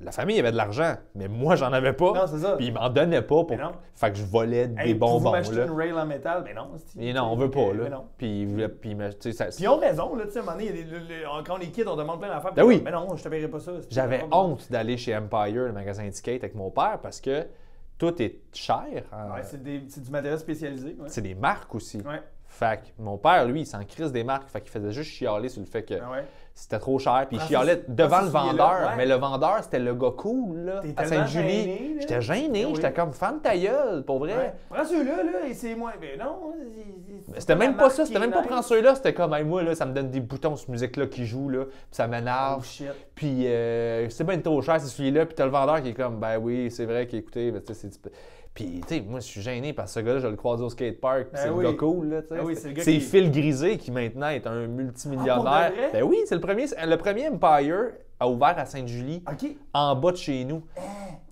la famille avait de l'argent, mais moi, j'en avais pas. Non, c'est ça. Puis ils m'en donnaient pas pour. Mais non. Fait que je volais des Hey, bonbons, m'acheter là. une rail en métal? Mais non, Et non, on veut pas, Mais là. non. Puis, puis, ça- Puis ils ont raison, là, tu sais, à un moment donné, quand on est kid, on demande plein d'affaires. Ben oui. Mais non, je te paierai pas ça. J'avais honte d'aller chez Empire, le magasin skate, avec mon père parce que tout est cher. hein. Ouais, c'est des- c'est du matériel spécialisé. Ouais. c'est des marques aussi. Ouais. Fait que mon père, lui, il s'en crise des marques. Fait qu'il faisait juste chialer sur le fait que Ah ouais? C'était trop cher. Puis il Prends chialait devant prends le vendeur. ouais. Mais le vendeur, c'était le gars cool, là, à Sainte-Julie. J'étais gêné. Ben oui. J'étais comme fan de ta gueule, pour vrai. Ouais. Prends ceux-là, là, et c'est moins. Mais non, C'était même pas ça, c'était même pas nice. prendre ceux-là, c'était comme, hey, moi, là, ça me donne des boutons, cette musique-là qui joue, là, puis ça m'énerve. Oh. Puis euh, c'est bien trop cher, c'est celui-là. Puis t'as le vendeur qui est comme, ben oui, c'est vrai qu'écoutez, ben, tu sais, c'est. Puis, tu sais, moi, je suis gêné parce que ce gars-là, je le croise au skatepark, Ben c'est oui. le gars cool, là, tu sais. Ben oui, c'est qui- Phil Grisé qui maintenant est un Ah, de vrai? ben oui, c'est le premier. Le premier Empire a ouvert à Sainte-Julie, en bas de chez nous.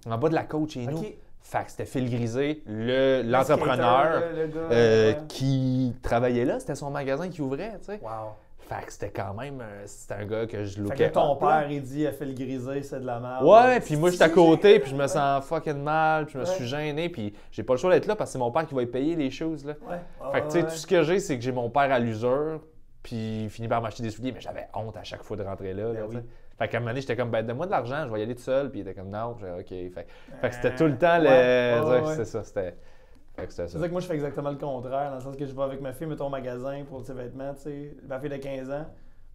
En bas de la côte chez nous. Fait que c'était Phil Grisé, le- Le l'entrepreneur le- le euh, ouais. qui travaillait là. C'était son magasin qui ouvrait, tu sais. Wow. Fait que c'était quand même. euh, C'était un gars que je Fait lookais que ton père, il dit, a fait le griser, c'est de la merde. Ouais, puis moi, j'étais à côté, puis je me sens fucking mal, puis je me Ouais. suis gêné, puis j'ai pas le choix d'être là parce que c'est mon père qui va y payer les choses, là. Ouais. Fait que, tu sais, Ouais. tout ce que j'ai, c'est que j'ai mon père à l'usure, puis il finit par m'acheter des souliers, mais j'avais honte à chaque fois de rentrer là, là, Ben oui. Fait qu'à un moment donné, j'étais comme, ben, donne-moi de l'argent, je vais y aller tout seul, puis il était comme, non, j'ai OK. Fait, fait que c'était tout le temps, le... Ouais. c'est ça, c'était... C'est ça. que moi, je fais exactement le contraire, dans le sens que je vais avec ma fille, mettons, au magasin pour ses vêtements, tu sais. Ma fille de 15 ans.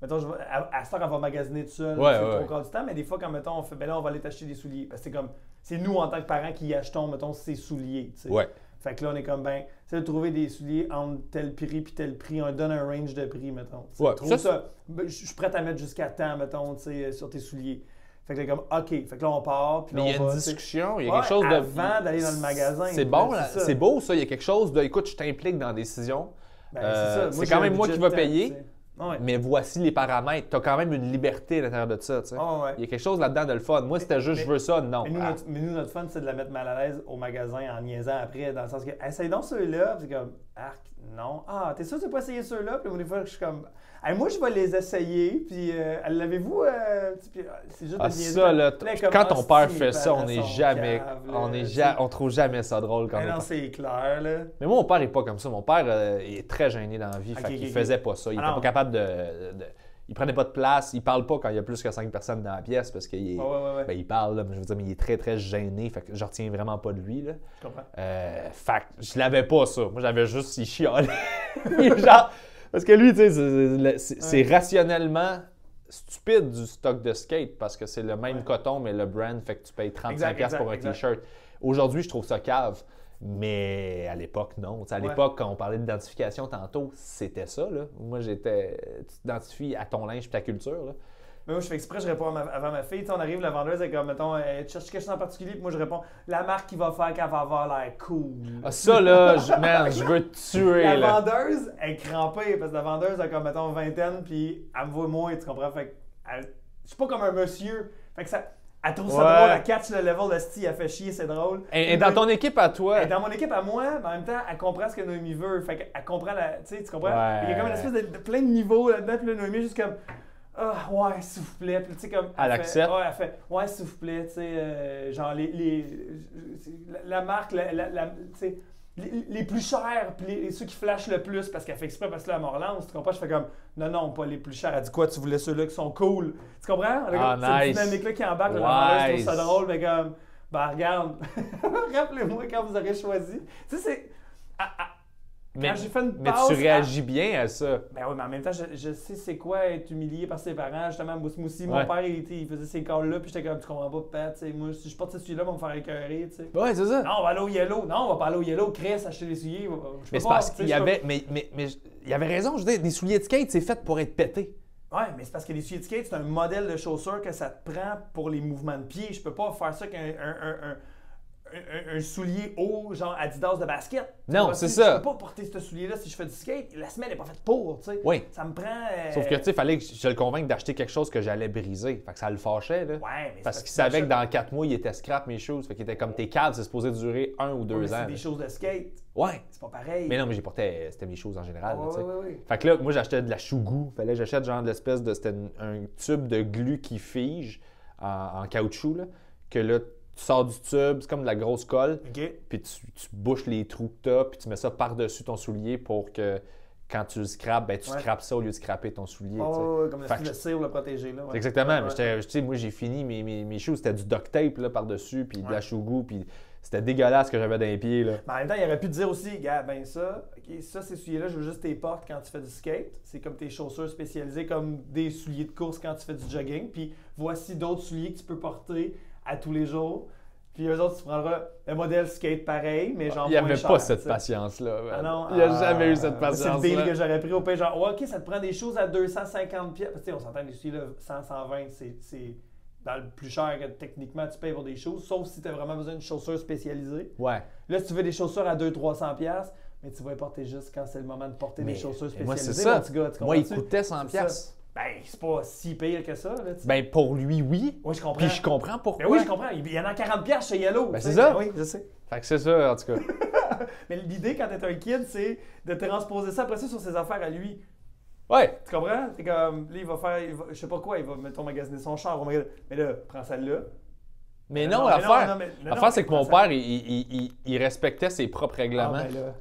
Mettons, je vais, à, à cette heure, elle va magasiner toute seule. Ouais, c'est ouais, trop ouais. du temps, mais des fois, quand, mettons, on fait, ben là, on va aller t'acheter des souliers. Parce que c'est comme, c'est nous, en tant que parents, qui achetons, mettons, ces souliers, tu sais. Ouais. Fait que là, on est comme, ben, c'est de trouver des souliers entre tel prix puis tel prix. On donne un range de prix, mettons. Ouais, ça, ça. ben, je suis prêt à mettre jusqu'à temps, mettons, tu sais, sur tes souliers. Fait que là, comme, OK. Fait que là, on part. Puis Mais là, il y a on une va, discussion, il y a Ouais, quelque chose de... avant d'aller dans le magasin. C'est bon, là, c'est beau, ça. Il y a quelque chose de, écoute, je t'implique dans la décision, Ben, Euh, c'est Moi, quand j'ai même moi qui va de temps, payer. Ouais. mais voici les paramètres. Tu as quand même une liberté à l'intérieur de ça, tu sais. Ah, ouais. Il y a quelque chose là-dedans de le fun. Moi, c'était juste, mais- je veux ça, non. Mais nous, Ah. notre, mais nous, notre fun, c'est de la mettre mal à l'aise au magasin en niaisant après, dans le sens que, essaye donc ceux-là. Puis c'est comme, arc, non. Ah, t'es sûr que tu pas essayé ceux-là? Puis des fois, je suis comme, Hey, moi, je vais les essayer. Puis, euh, l'avez-vous? euh, euh, c'est juste Ah, ça, là, quand ton père fait ça, on n'est jamais, cave, on, est ja- on trouve jamais ça drôle quand on non, c'est clair, là. Mais moi, mon père est pas comme ça. Mon père euh, il est très gêné dans la vie. Fait ok, qu'il ok. faisait pas ça. Il Ah était non. pas capable de, de- Il prenait pas de place. Il parle pas quand il y a plus que cinq personnes dans la pièce parce qu'il est. Ouais, ouais, ouais, ouais. Ben, il parle, là, mais je veux dire, mais il est très, très gêné. Fait que je retiens vraiment pas de lui. Là. Je comprends. Euh, fait que je l'avais pas, ça. Moi, j'avais juste. Il chialait. Genre. Parce que lui, tu sais, c'est- rationnellement stupide du stock de skate parce que c'est le même coton, mais le brand fait que tu payes 35$ Exact, exact, pour un t-shirt. Aujourd'hui, je trouve ça cave. Mais à l'époque, non. Tu sais, à Ouais. l'époque, quand on parlait d'identification tantôt, c'était ça. Là. Moi, j'étais. Tu t'identifies à ton linge et ta culture. Là. Mais moi, je fais exprès, je réponds à ma- avant ma fille. Tu sais, on arrive, la vendeuse, elle est comme, mettons, elle cherche quelque chose en particulier, puis moi, je réponds, la marque qui va faire qu'elle va avoir l'air cool. Ah, ça, là, je, man, je veux te tuer. La Là. vendeuse est crampée parce que la vendeuse a comme, mettons, vingtaine, puis elle me voit moins, tu comprends? Fait que elle- je suis pas comme un monsieur. Fait que ça. Elle trouve ça Ouais. drôle, elle catch le level de style, elle fait chier, c'est drôle. Et, et dans ton équipe à toi, est dans mon équipe à moi, mais en même temps, elle comprend ce que Noémie veut. Fait qu'elle comprend la. Tu sais, tu comprends? Ouais. Il y a comme une espèce de, de plein de niveaux là-dedans, puis là, Noémie juste comme. Ah, ouais, s'il vous plaît. Puis, tu sais, comme. Elle fait- accepte. Ouais, elle fait. Ouais, s'il vous plaît, tu sais. euh, genre, les. les la, la marque, la, la- la- tu sais. Les, les plus chers, puis les, ceux qui flashent le plus, parce qu'elle fait exprès, parce que là, elle me relance, tu comprends? Je fais comme, non, non, pas les plus chers. Elle dit quoi? Tu voulais ceux-là qui sont cool? Tu comprends? Ah, cette nice. dynamique-là qui embarque, vendeuse Wise. trouve ça drôle, mais comme, bah, regarde, rappelez-moi quand vous aurez choisi. Tu sais, c'est. Mais, quand j'ai fait une mais passe tu à- réagis bien à ça. ben oui, mais en même temps, je, je sais c'est quoi être humilié par ses parents. Justement, moi aussi, mon Ouais. père, il, il faisait ces calls-là, puis j'étais comme, tu comprends pas, Pat, tu sais, moi, si je porte ce celui-là, on va me faire écœurer, tu sais. Ouais, c'est ça. Non, on va aller au Yellow. Non, on va pas aller au Yellow. Chris, acheter des souliers. Je mais c'est parce qu'il y avait. Mais, mais, mais il y avait raison, je veux dire, des souliers de skate, c'est fait pour être pété. Ouais, mais c'est parce que les souliers de skate, c'est un modèle de chaussure que ça te prend pour les mouvements de pied. Je peux pas faire ça qu'un un, soulier haut, genre Adidas de basket. Non, c'est ça. Je peux pas porter ce soulier-là si je fais du skate. La semelle n'est pas faite pour, tu sais. Oui. Ça me prend. euh, Sauf que, tu sais, fallait que je le convainque d'acheter quelque chose que j'allais briser. Fait que ça le fâchait, là. Ouais, mais c'est Parce qu'il savait que dans 4 mois, il était scrap mes choses. Fait qu'il était comme tes câbles, c'est supposé durer un ou Ouais, deux mais ans. C'est des là. choses de skate. Ouais. C'est pas pareil. Mais non, mais j'ai porté, c'était mes choses en général. là, sais. ouais, ouais, ouais. Fait que là, moi, j'achetais de la chougou. Fallait que j'achète genre de l'espèce de. C'était un, un tube de glu qui fige en, en caoutchouc, là. que là, tu sors du tube, c'est comme de la grosse colle, puis tu, tu bouches les trous que tu as, puis tu mets ça par-dessus ton soulier pour que quand tu le scrapes, ben, tu Ouais. scrapes ça au lieu de scraper ton soulier. Oh, comme le cire le protéger. Là, ouais. Exactement. Ouais, mais moi, j'ai fini mes, mes, mes shoes, c'était du duct tape là, par-dessus, puis de la chougou, puis c'était dégueulasse ce que j'avais dans les pieds. Là. Mais en même temps, il aurait pu te dire aussi, gars, ben ça, ok, ça, ces souliers-là, je veux juste tes portes quand tu fais du skate. C'est comme tes chaussures spécialisées, comme des souliers de course quand tu fais du jogging. Puis voici d'autres souliers que tu peux porter à tous les jours. Puis eux autres, tu prendras un modèle skate pareil, mais genre Il n'y avait cher, pas cette patience-là. Ah non, Il n'y a ah, jamais eu cette C'est le deal que j'aurais pris au pays. Genre, ok, ça te prend des choses à 250 pièces. Tu sais, on s'entend, les souliers, là, 100, 120, c'est- dans le plus cher que techniquement tu payes pour des choses, sauf si tu as vraiment besoin d'une chaussure spécialisée. Ouais. Là, si tu veux des chaussures à 200-300$, piastres, mais tu vas les porter juste quand c'est le moment de porter Mais- des chaussures et moi, spécialisées. c'est ça. gars, Moi, il comprends-tu? coûtait 100$. C'est piastres. Ben, c'est pas si pire que ça. Là. Ben, pour lui, oui. oui, je comprends. Puis je comprends pourquoi. Ben oui, je comprends. Il y en a 40$ piastres chez Yellow. Ben, c'est ça. Ben oui, je sais. Fait que c'est ça, en tout cas. Mais l'idée, quand t'es un kid, c'est de transposer ça après ça sur ses affaires à lui. Ouais. Tu comprends? T'es comme, là, il va faire, il va- je sais pas quoi, il va, mettons, magasiner son char. Mais là, prends celle-là. Mais Non, non, l'affaire, c'est que mon père, il, il- il- il respectait ses propres Ah, règlements. ben là.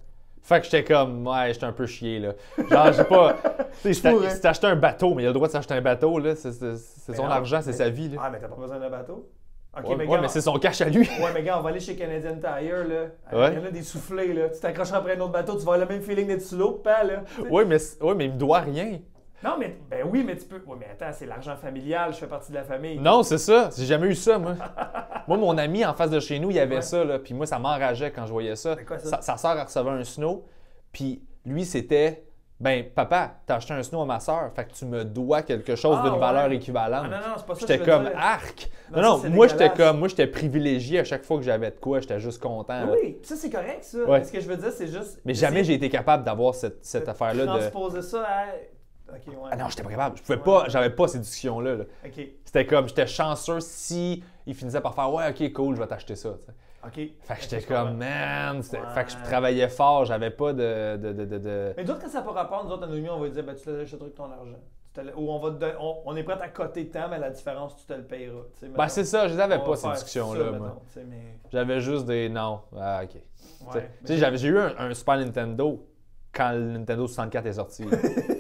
Fait que j'étais comme, ouais, j'étais un peu chié, là. Genre, j'ai pas. Tu sais, si t'as acheté un bateau, mais il a le droit de s'acheter un bateau, là. C'est son non, argent, c'est sa vie, là. Ah, mais t'as pas besoin d'un bateau? Ok, ouais, mais, ouais, gars, mais c'est son cash à lui. Ouais, mais gars, on va aller chez Canadian Tire, là. Ouais. Il y en a des soufflés, là. Tu t'accrocheras après un autre bateau, tu vas avoir le même feeling d'être sous l'eau, pas, là. Sais. ouais, mais, ouais, mais il me doit rien. Non, mais, ben oui, mais tu peux. Ouais, mais attends, c'est l'argent familial, je fais partie de la famille. Non, c'est ça. J'ai jamais eu ça, moi. moi, mon ami en face de chez nous, il y avait Ouais. ça, là. Puis moi, ça m'enrageait quand je voyais ça. C'est quoi ça? Sa, elle recevait un snow. Puis lui, c'était. Ben, papa, t'as acheté un snow à ma sœur, fait que tu me dois quelque chose Ah, d'une valeur équivalente. Ah, non, non, c'est pas ça J'étais comme dire. arc. Non, Non, moi j'étais comme, moi j'étais privilégié à chaque fois que j'avais de quoi, j'étais juste content. là. Oui, ça, c'est correct, ça. Ouais. Ce que je veux dire, c'est juste. Mais jamais j'ai été capable d'avoir cette, cette affaire-là de. Ça à. Ouais. Ah non, j'étais pas capable. Je pouvais Ouais. pas, j'avais pas ces discussions-là. là. C'était comme, j'étais chanceux si il finissait par faire, ouais, ok, cool, je vais t'acheter ça. Fait que j'étais comme, man, Ouais. fait que je travaillais fort, j'avais pas de. de, de, de, de- Mais d'autres, quand ça n'a pas rapport, nous autres, à nos amis, on va dire, ben, tu te l'achèteras avec ton argent. Te Ou on, va te on, on est prêt à coter de temps, mais la différence, tu te le payeras. Ben c'est ça, je n'avais pas ces discussions-là, mais... J'avais juste des non. Ah, ok. Ouais. j'ai eu un, un Super Nintendo quand le Nintendo 64 est sorti.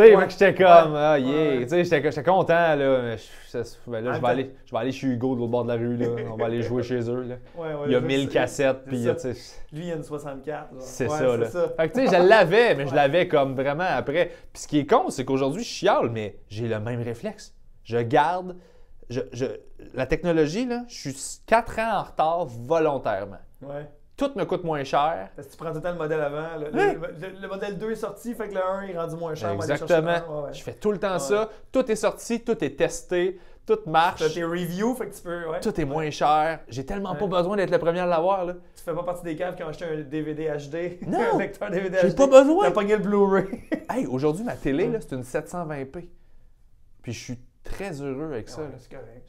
sais, Ouais. j'étais comme, ah yeah, Ouais. tu sais, j'étais content, là. je- ben là, je vais, même aller, je vais aller chez Hugo de l'autre bord de la rue, là. On va aller jouer chez eux, là. Ouais, ouais, Il y a je 1000 sais. cassettes, puis ça. tu sais, Lui, il y a une 64. genre. c'est ça, là. ça. Fait que tu sais, je l'avais, mais je l'avais comme vraiment après. Puis ce qui est con, c'est qu'aujourd'hui, je chiale, mais j'ai le même réflexe. Je garde, je, je- la technologie, là, je suis 4 ans en retard volontairement. Ouais. Tout me coûte moins cher. Parce que tu prends tout le temps le modèle avant. Le, Ouais. le- le- le modèle 2 est sorti, fait que le 1 est rendu moins cher. Exactement. Ouais. Je fais tout le temps Ouais. ça. Tout est sorti, tout est testé, tout marche, T'as tes reviews, fait que tu peux. Ouais. tout est moins cher. J'ai tellement pas besoin d'être le premier à l'avoir. là. Tu fais pas partie des caves qui ont acheté un DVD HD. Non. un lecteur DVD J'ai HD. pas besoin. T'as pogné le Blu-ray. Hey, aujourd'hui, ma télé, là, c'est une 720p. Puis je suis très heureux avec ça.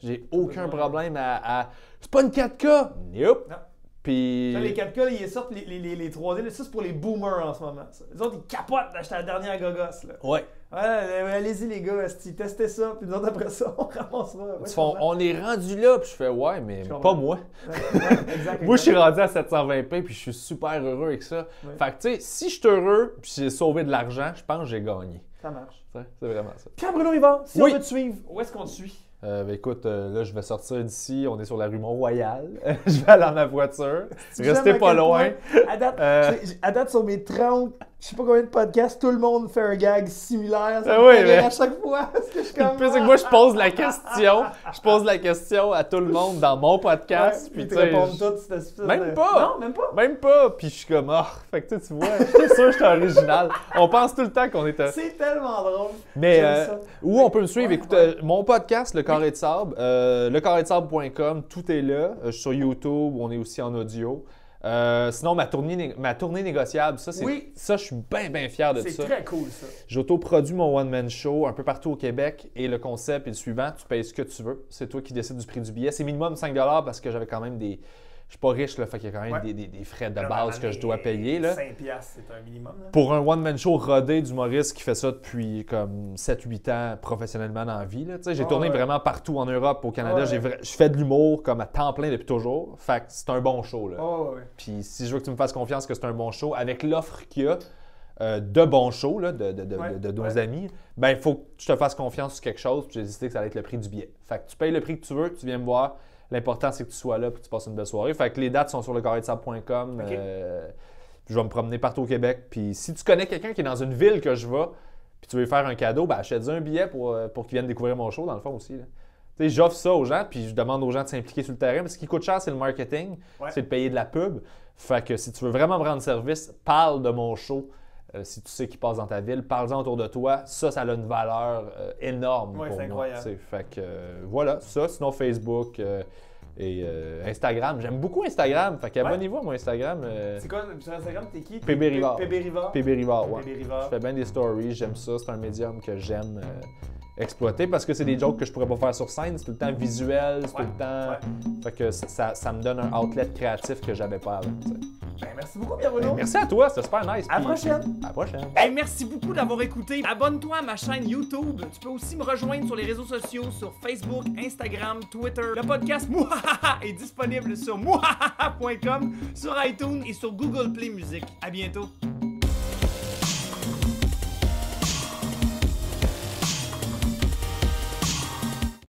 J'ai aucun problème à. à- C'est pas une 4K! Nope! Non. Puis. Là, les 4K, là, ils sortent les, les, les, les 3D. là, Ça, c'est pour les boomers en ce moment. ça. Les autres, ils capotent d'acheter la dernière gogosse. Là. Ouais. Ouais, allez-y, les gars, testez ça. Puis nous autres, après ça, on ramassera. Ouais, font, on est rendu là, puis je fais ouais, mais pas moi. Ouais, ouais, exact, Moi, je suis rendu à 720p, puis je suis super heureux avec ça. Ouais. Fait que, tu sais, si je suis heureux, puis j'ai sauvé de l'argent, je pense que j'ai gagné. Ça marche. C'est vraiment ça. Pierre Bruno Yvan, si Oui. on veut te suivre, où est-ce qu'on te suit? Euh, ben, écoute, euh, là, je vais sortir d'ici. On est sur la rue Mont-Royal. je vais aller dans ma voiture. Restez pas loin. point, À date, Euh. à date, sur mes 30, je sais pas combien de podcasts, tout le monde fait un gag similaire. Ça Ah oui, mais- à chaque fois. Que je suis comme. c'est que moi, je pose la question. Je pose la question à tout le monde dans mon podcast. Ouais, puis, tu je- cette espèce Même de- pas. Non, même pas. Même pas. Puis je suis comme, ah, fait que tu vois, j'étais sûr que j'étais original. On pense tout le temps qu'on était. C'est tellement drôle. Mais où on peut me suivre? Ouais, Écoute, ouais. mon podcast, Le Carré de Sable, euh, lecarré-de-sable.com, tout est là. Euh, je suis sur YouTube, on est aussi en audio. Euh, sinon, ma tournée, né- ma tournée négociable, ça, c'est, Oui. ça, je suis bien, bien fier de C'est ça. très cool, ça. J'autoproduis mon one-man show un peu partout au Québec et le concept est le suivant tu payes ce que tu veux. C'est toi qui décides du prix du billet. C'est minimum 5 parce que j'avais quand même des. Je suis pas riche, là, fait qu'il y a quand même Ouais. des, des- des frais de Là, base que je dois payer. Là. 5 piastres, c'est un minimum. Là. Pour un one-man show rodé d'humoriste qui fait ça depuis comme 7-8 ans professionnellement dans la vie. Tu J'ai Ah tourné ouais. vraiment partout en Europe, au Canada. Ouais. Vra- Je fais de l'humour comme à temps plein depuis toujours. Fait que c'est un bon show. Là. Oh, ouais, ouais. Puis si je veux que tu me fasses confiance que c'est un bon show, avec l'offre qu'il y a euh, de bons shows là, de, de- de- Ouais, de- nos ouais. amis, ben il faut que je te fasses confiance sur quelque chose. Puis j'ai décidé que ça allait être le prix du billet. Fait que tu payes le prix que tu veux, tu viens me voir. L'important, c'est que tu sois là et que tu passes une belle soirée. Fait que les dates sont sur le carré-de-sable.com. Ok. euh, puis je vais me promener partout au Québec. Puis si tu connais quelqu'un qui est dans une ville que je vais, puis tu veux lui faire un cadeau, ben achète un billet pour, euh, pour qu'il vienne découvrir mon show, dans le fond aussi. là. Tu sais, j'offre ça aux gens, puis je demande aux gens de s'impliquer sur le terrain. Mais ce qui coûte cher, c'est le marketing, Ouais. c'est de payer de la pub. Fait que si tu veux vraiment me rendre service, parle de mon show. Euh, si tu sais qu'il passe dans ta ville, parle-en autour de toi. Ça, ça a une valeur euh, énorme Ouais, pour c'est incroyable. Fait que euh, voilà, ça. Sinon, Facebook euh, et Instagram. J'aime beaucoup Instagram. Fait qu'abonnez-vous à mon Instagram. C'est quoi, sur Instagram, t'es qui? PB Rivard. PB Rivard. PB Rivard, ouais. PB Je fais bien des stories, j'aime ça. C'est un médium que j'aime exploiter parce que c'est des jokes que je pourrais pas faire sur scène. C'est tout le temps visuel, c'est Ouais, tout le temps. ouais. Fait que ça, ça- me donne un outlet créatif que j'avais pas avant. Ben, merci beaucoup, Pierre. Ben, merci à toi, c'était super nice. À la prochaine. À la prochaine. Merci beaucoup d'avoir écouté. Abonne-toi à ma chaîne YouTube. Tu peux aussi me rejoindre sur les réseaux sociaux, sur Facebook, Instagram, Twitter. Le podcast Mouhahaha est disponible sur mouhahaha.com, sur iTunes et sur Google Play Music. À bientôt.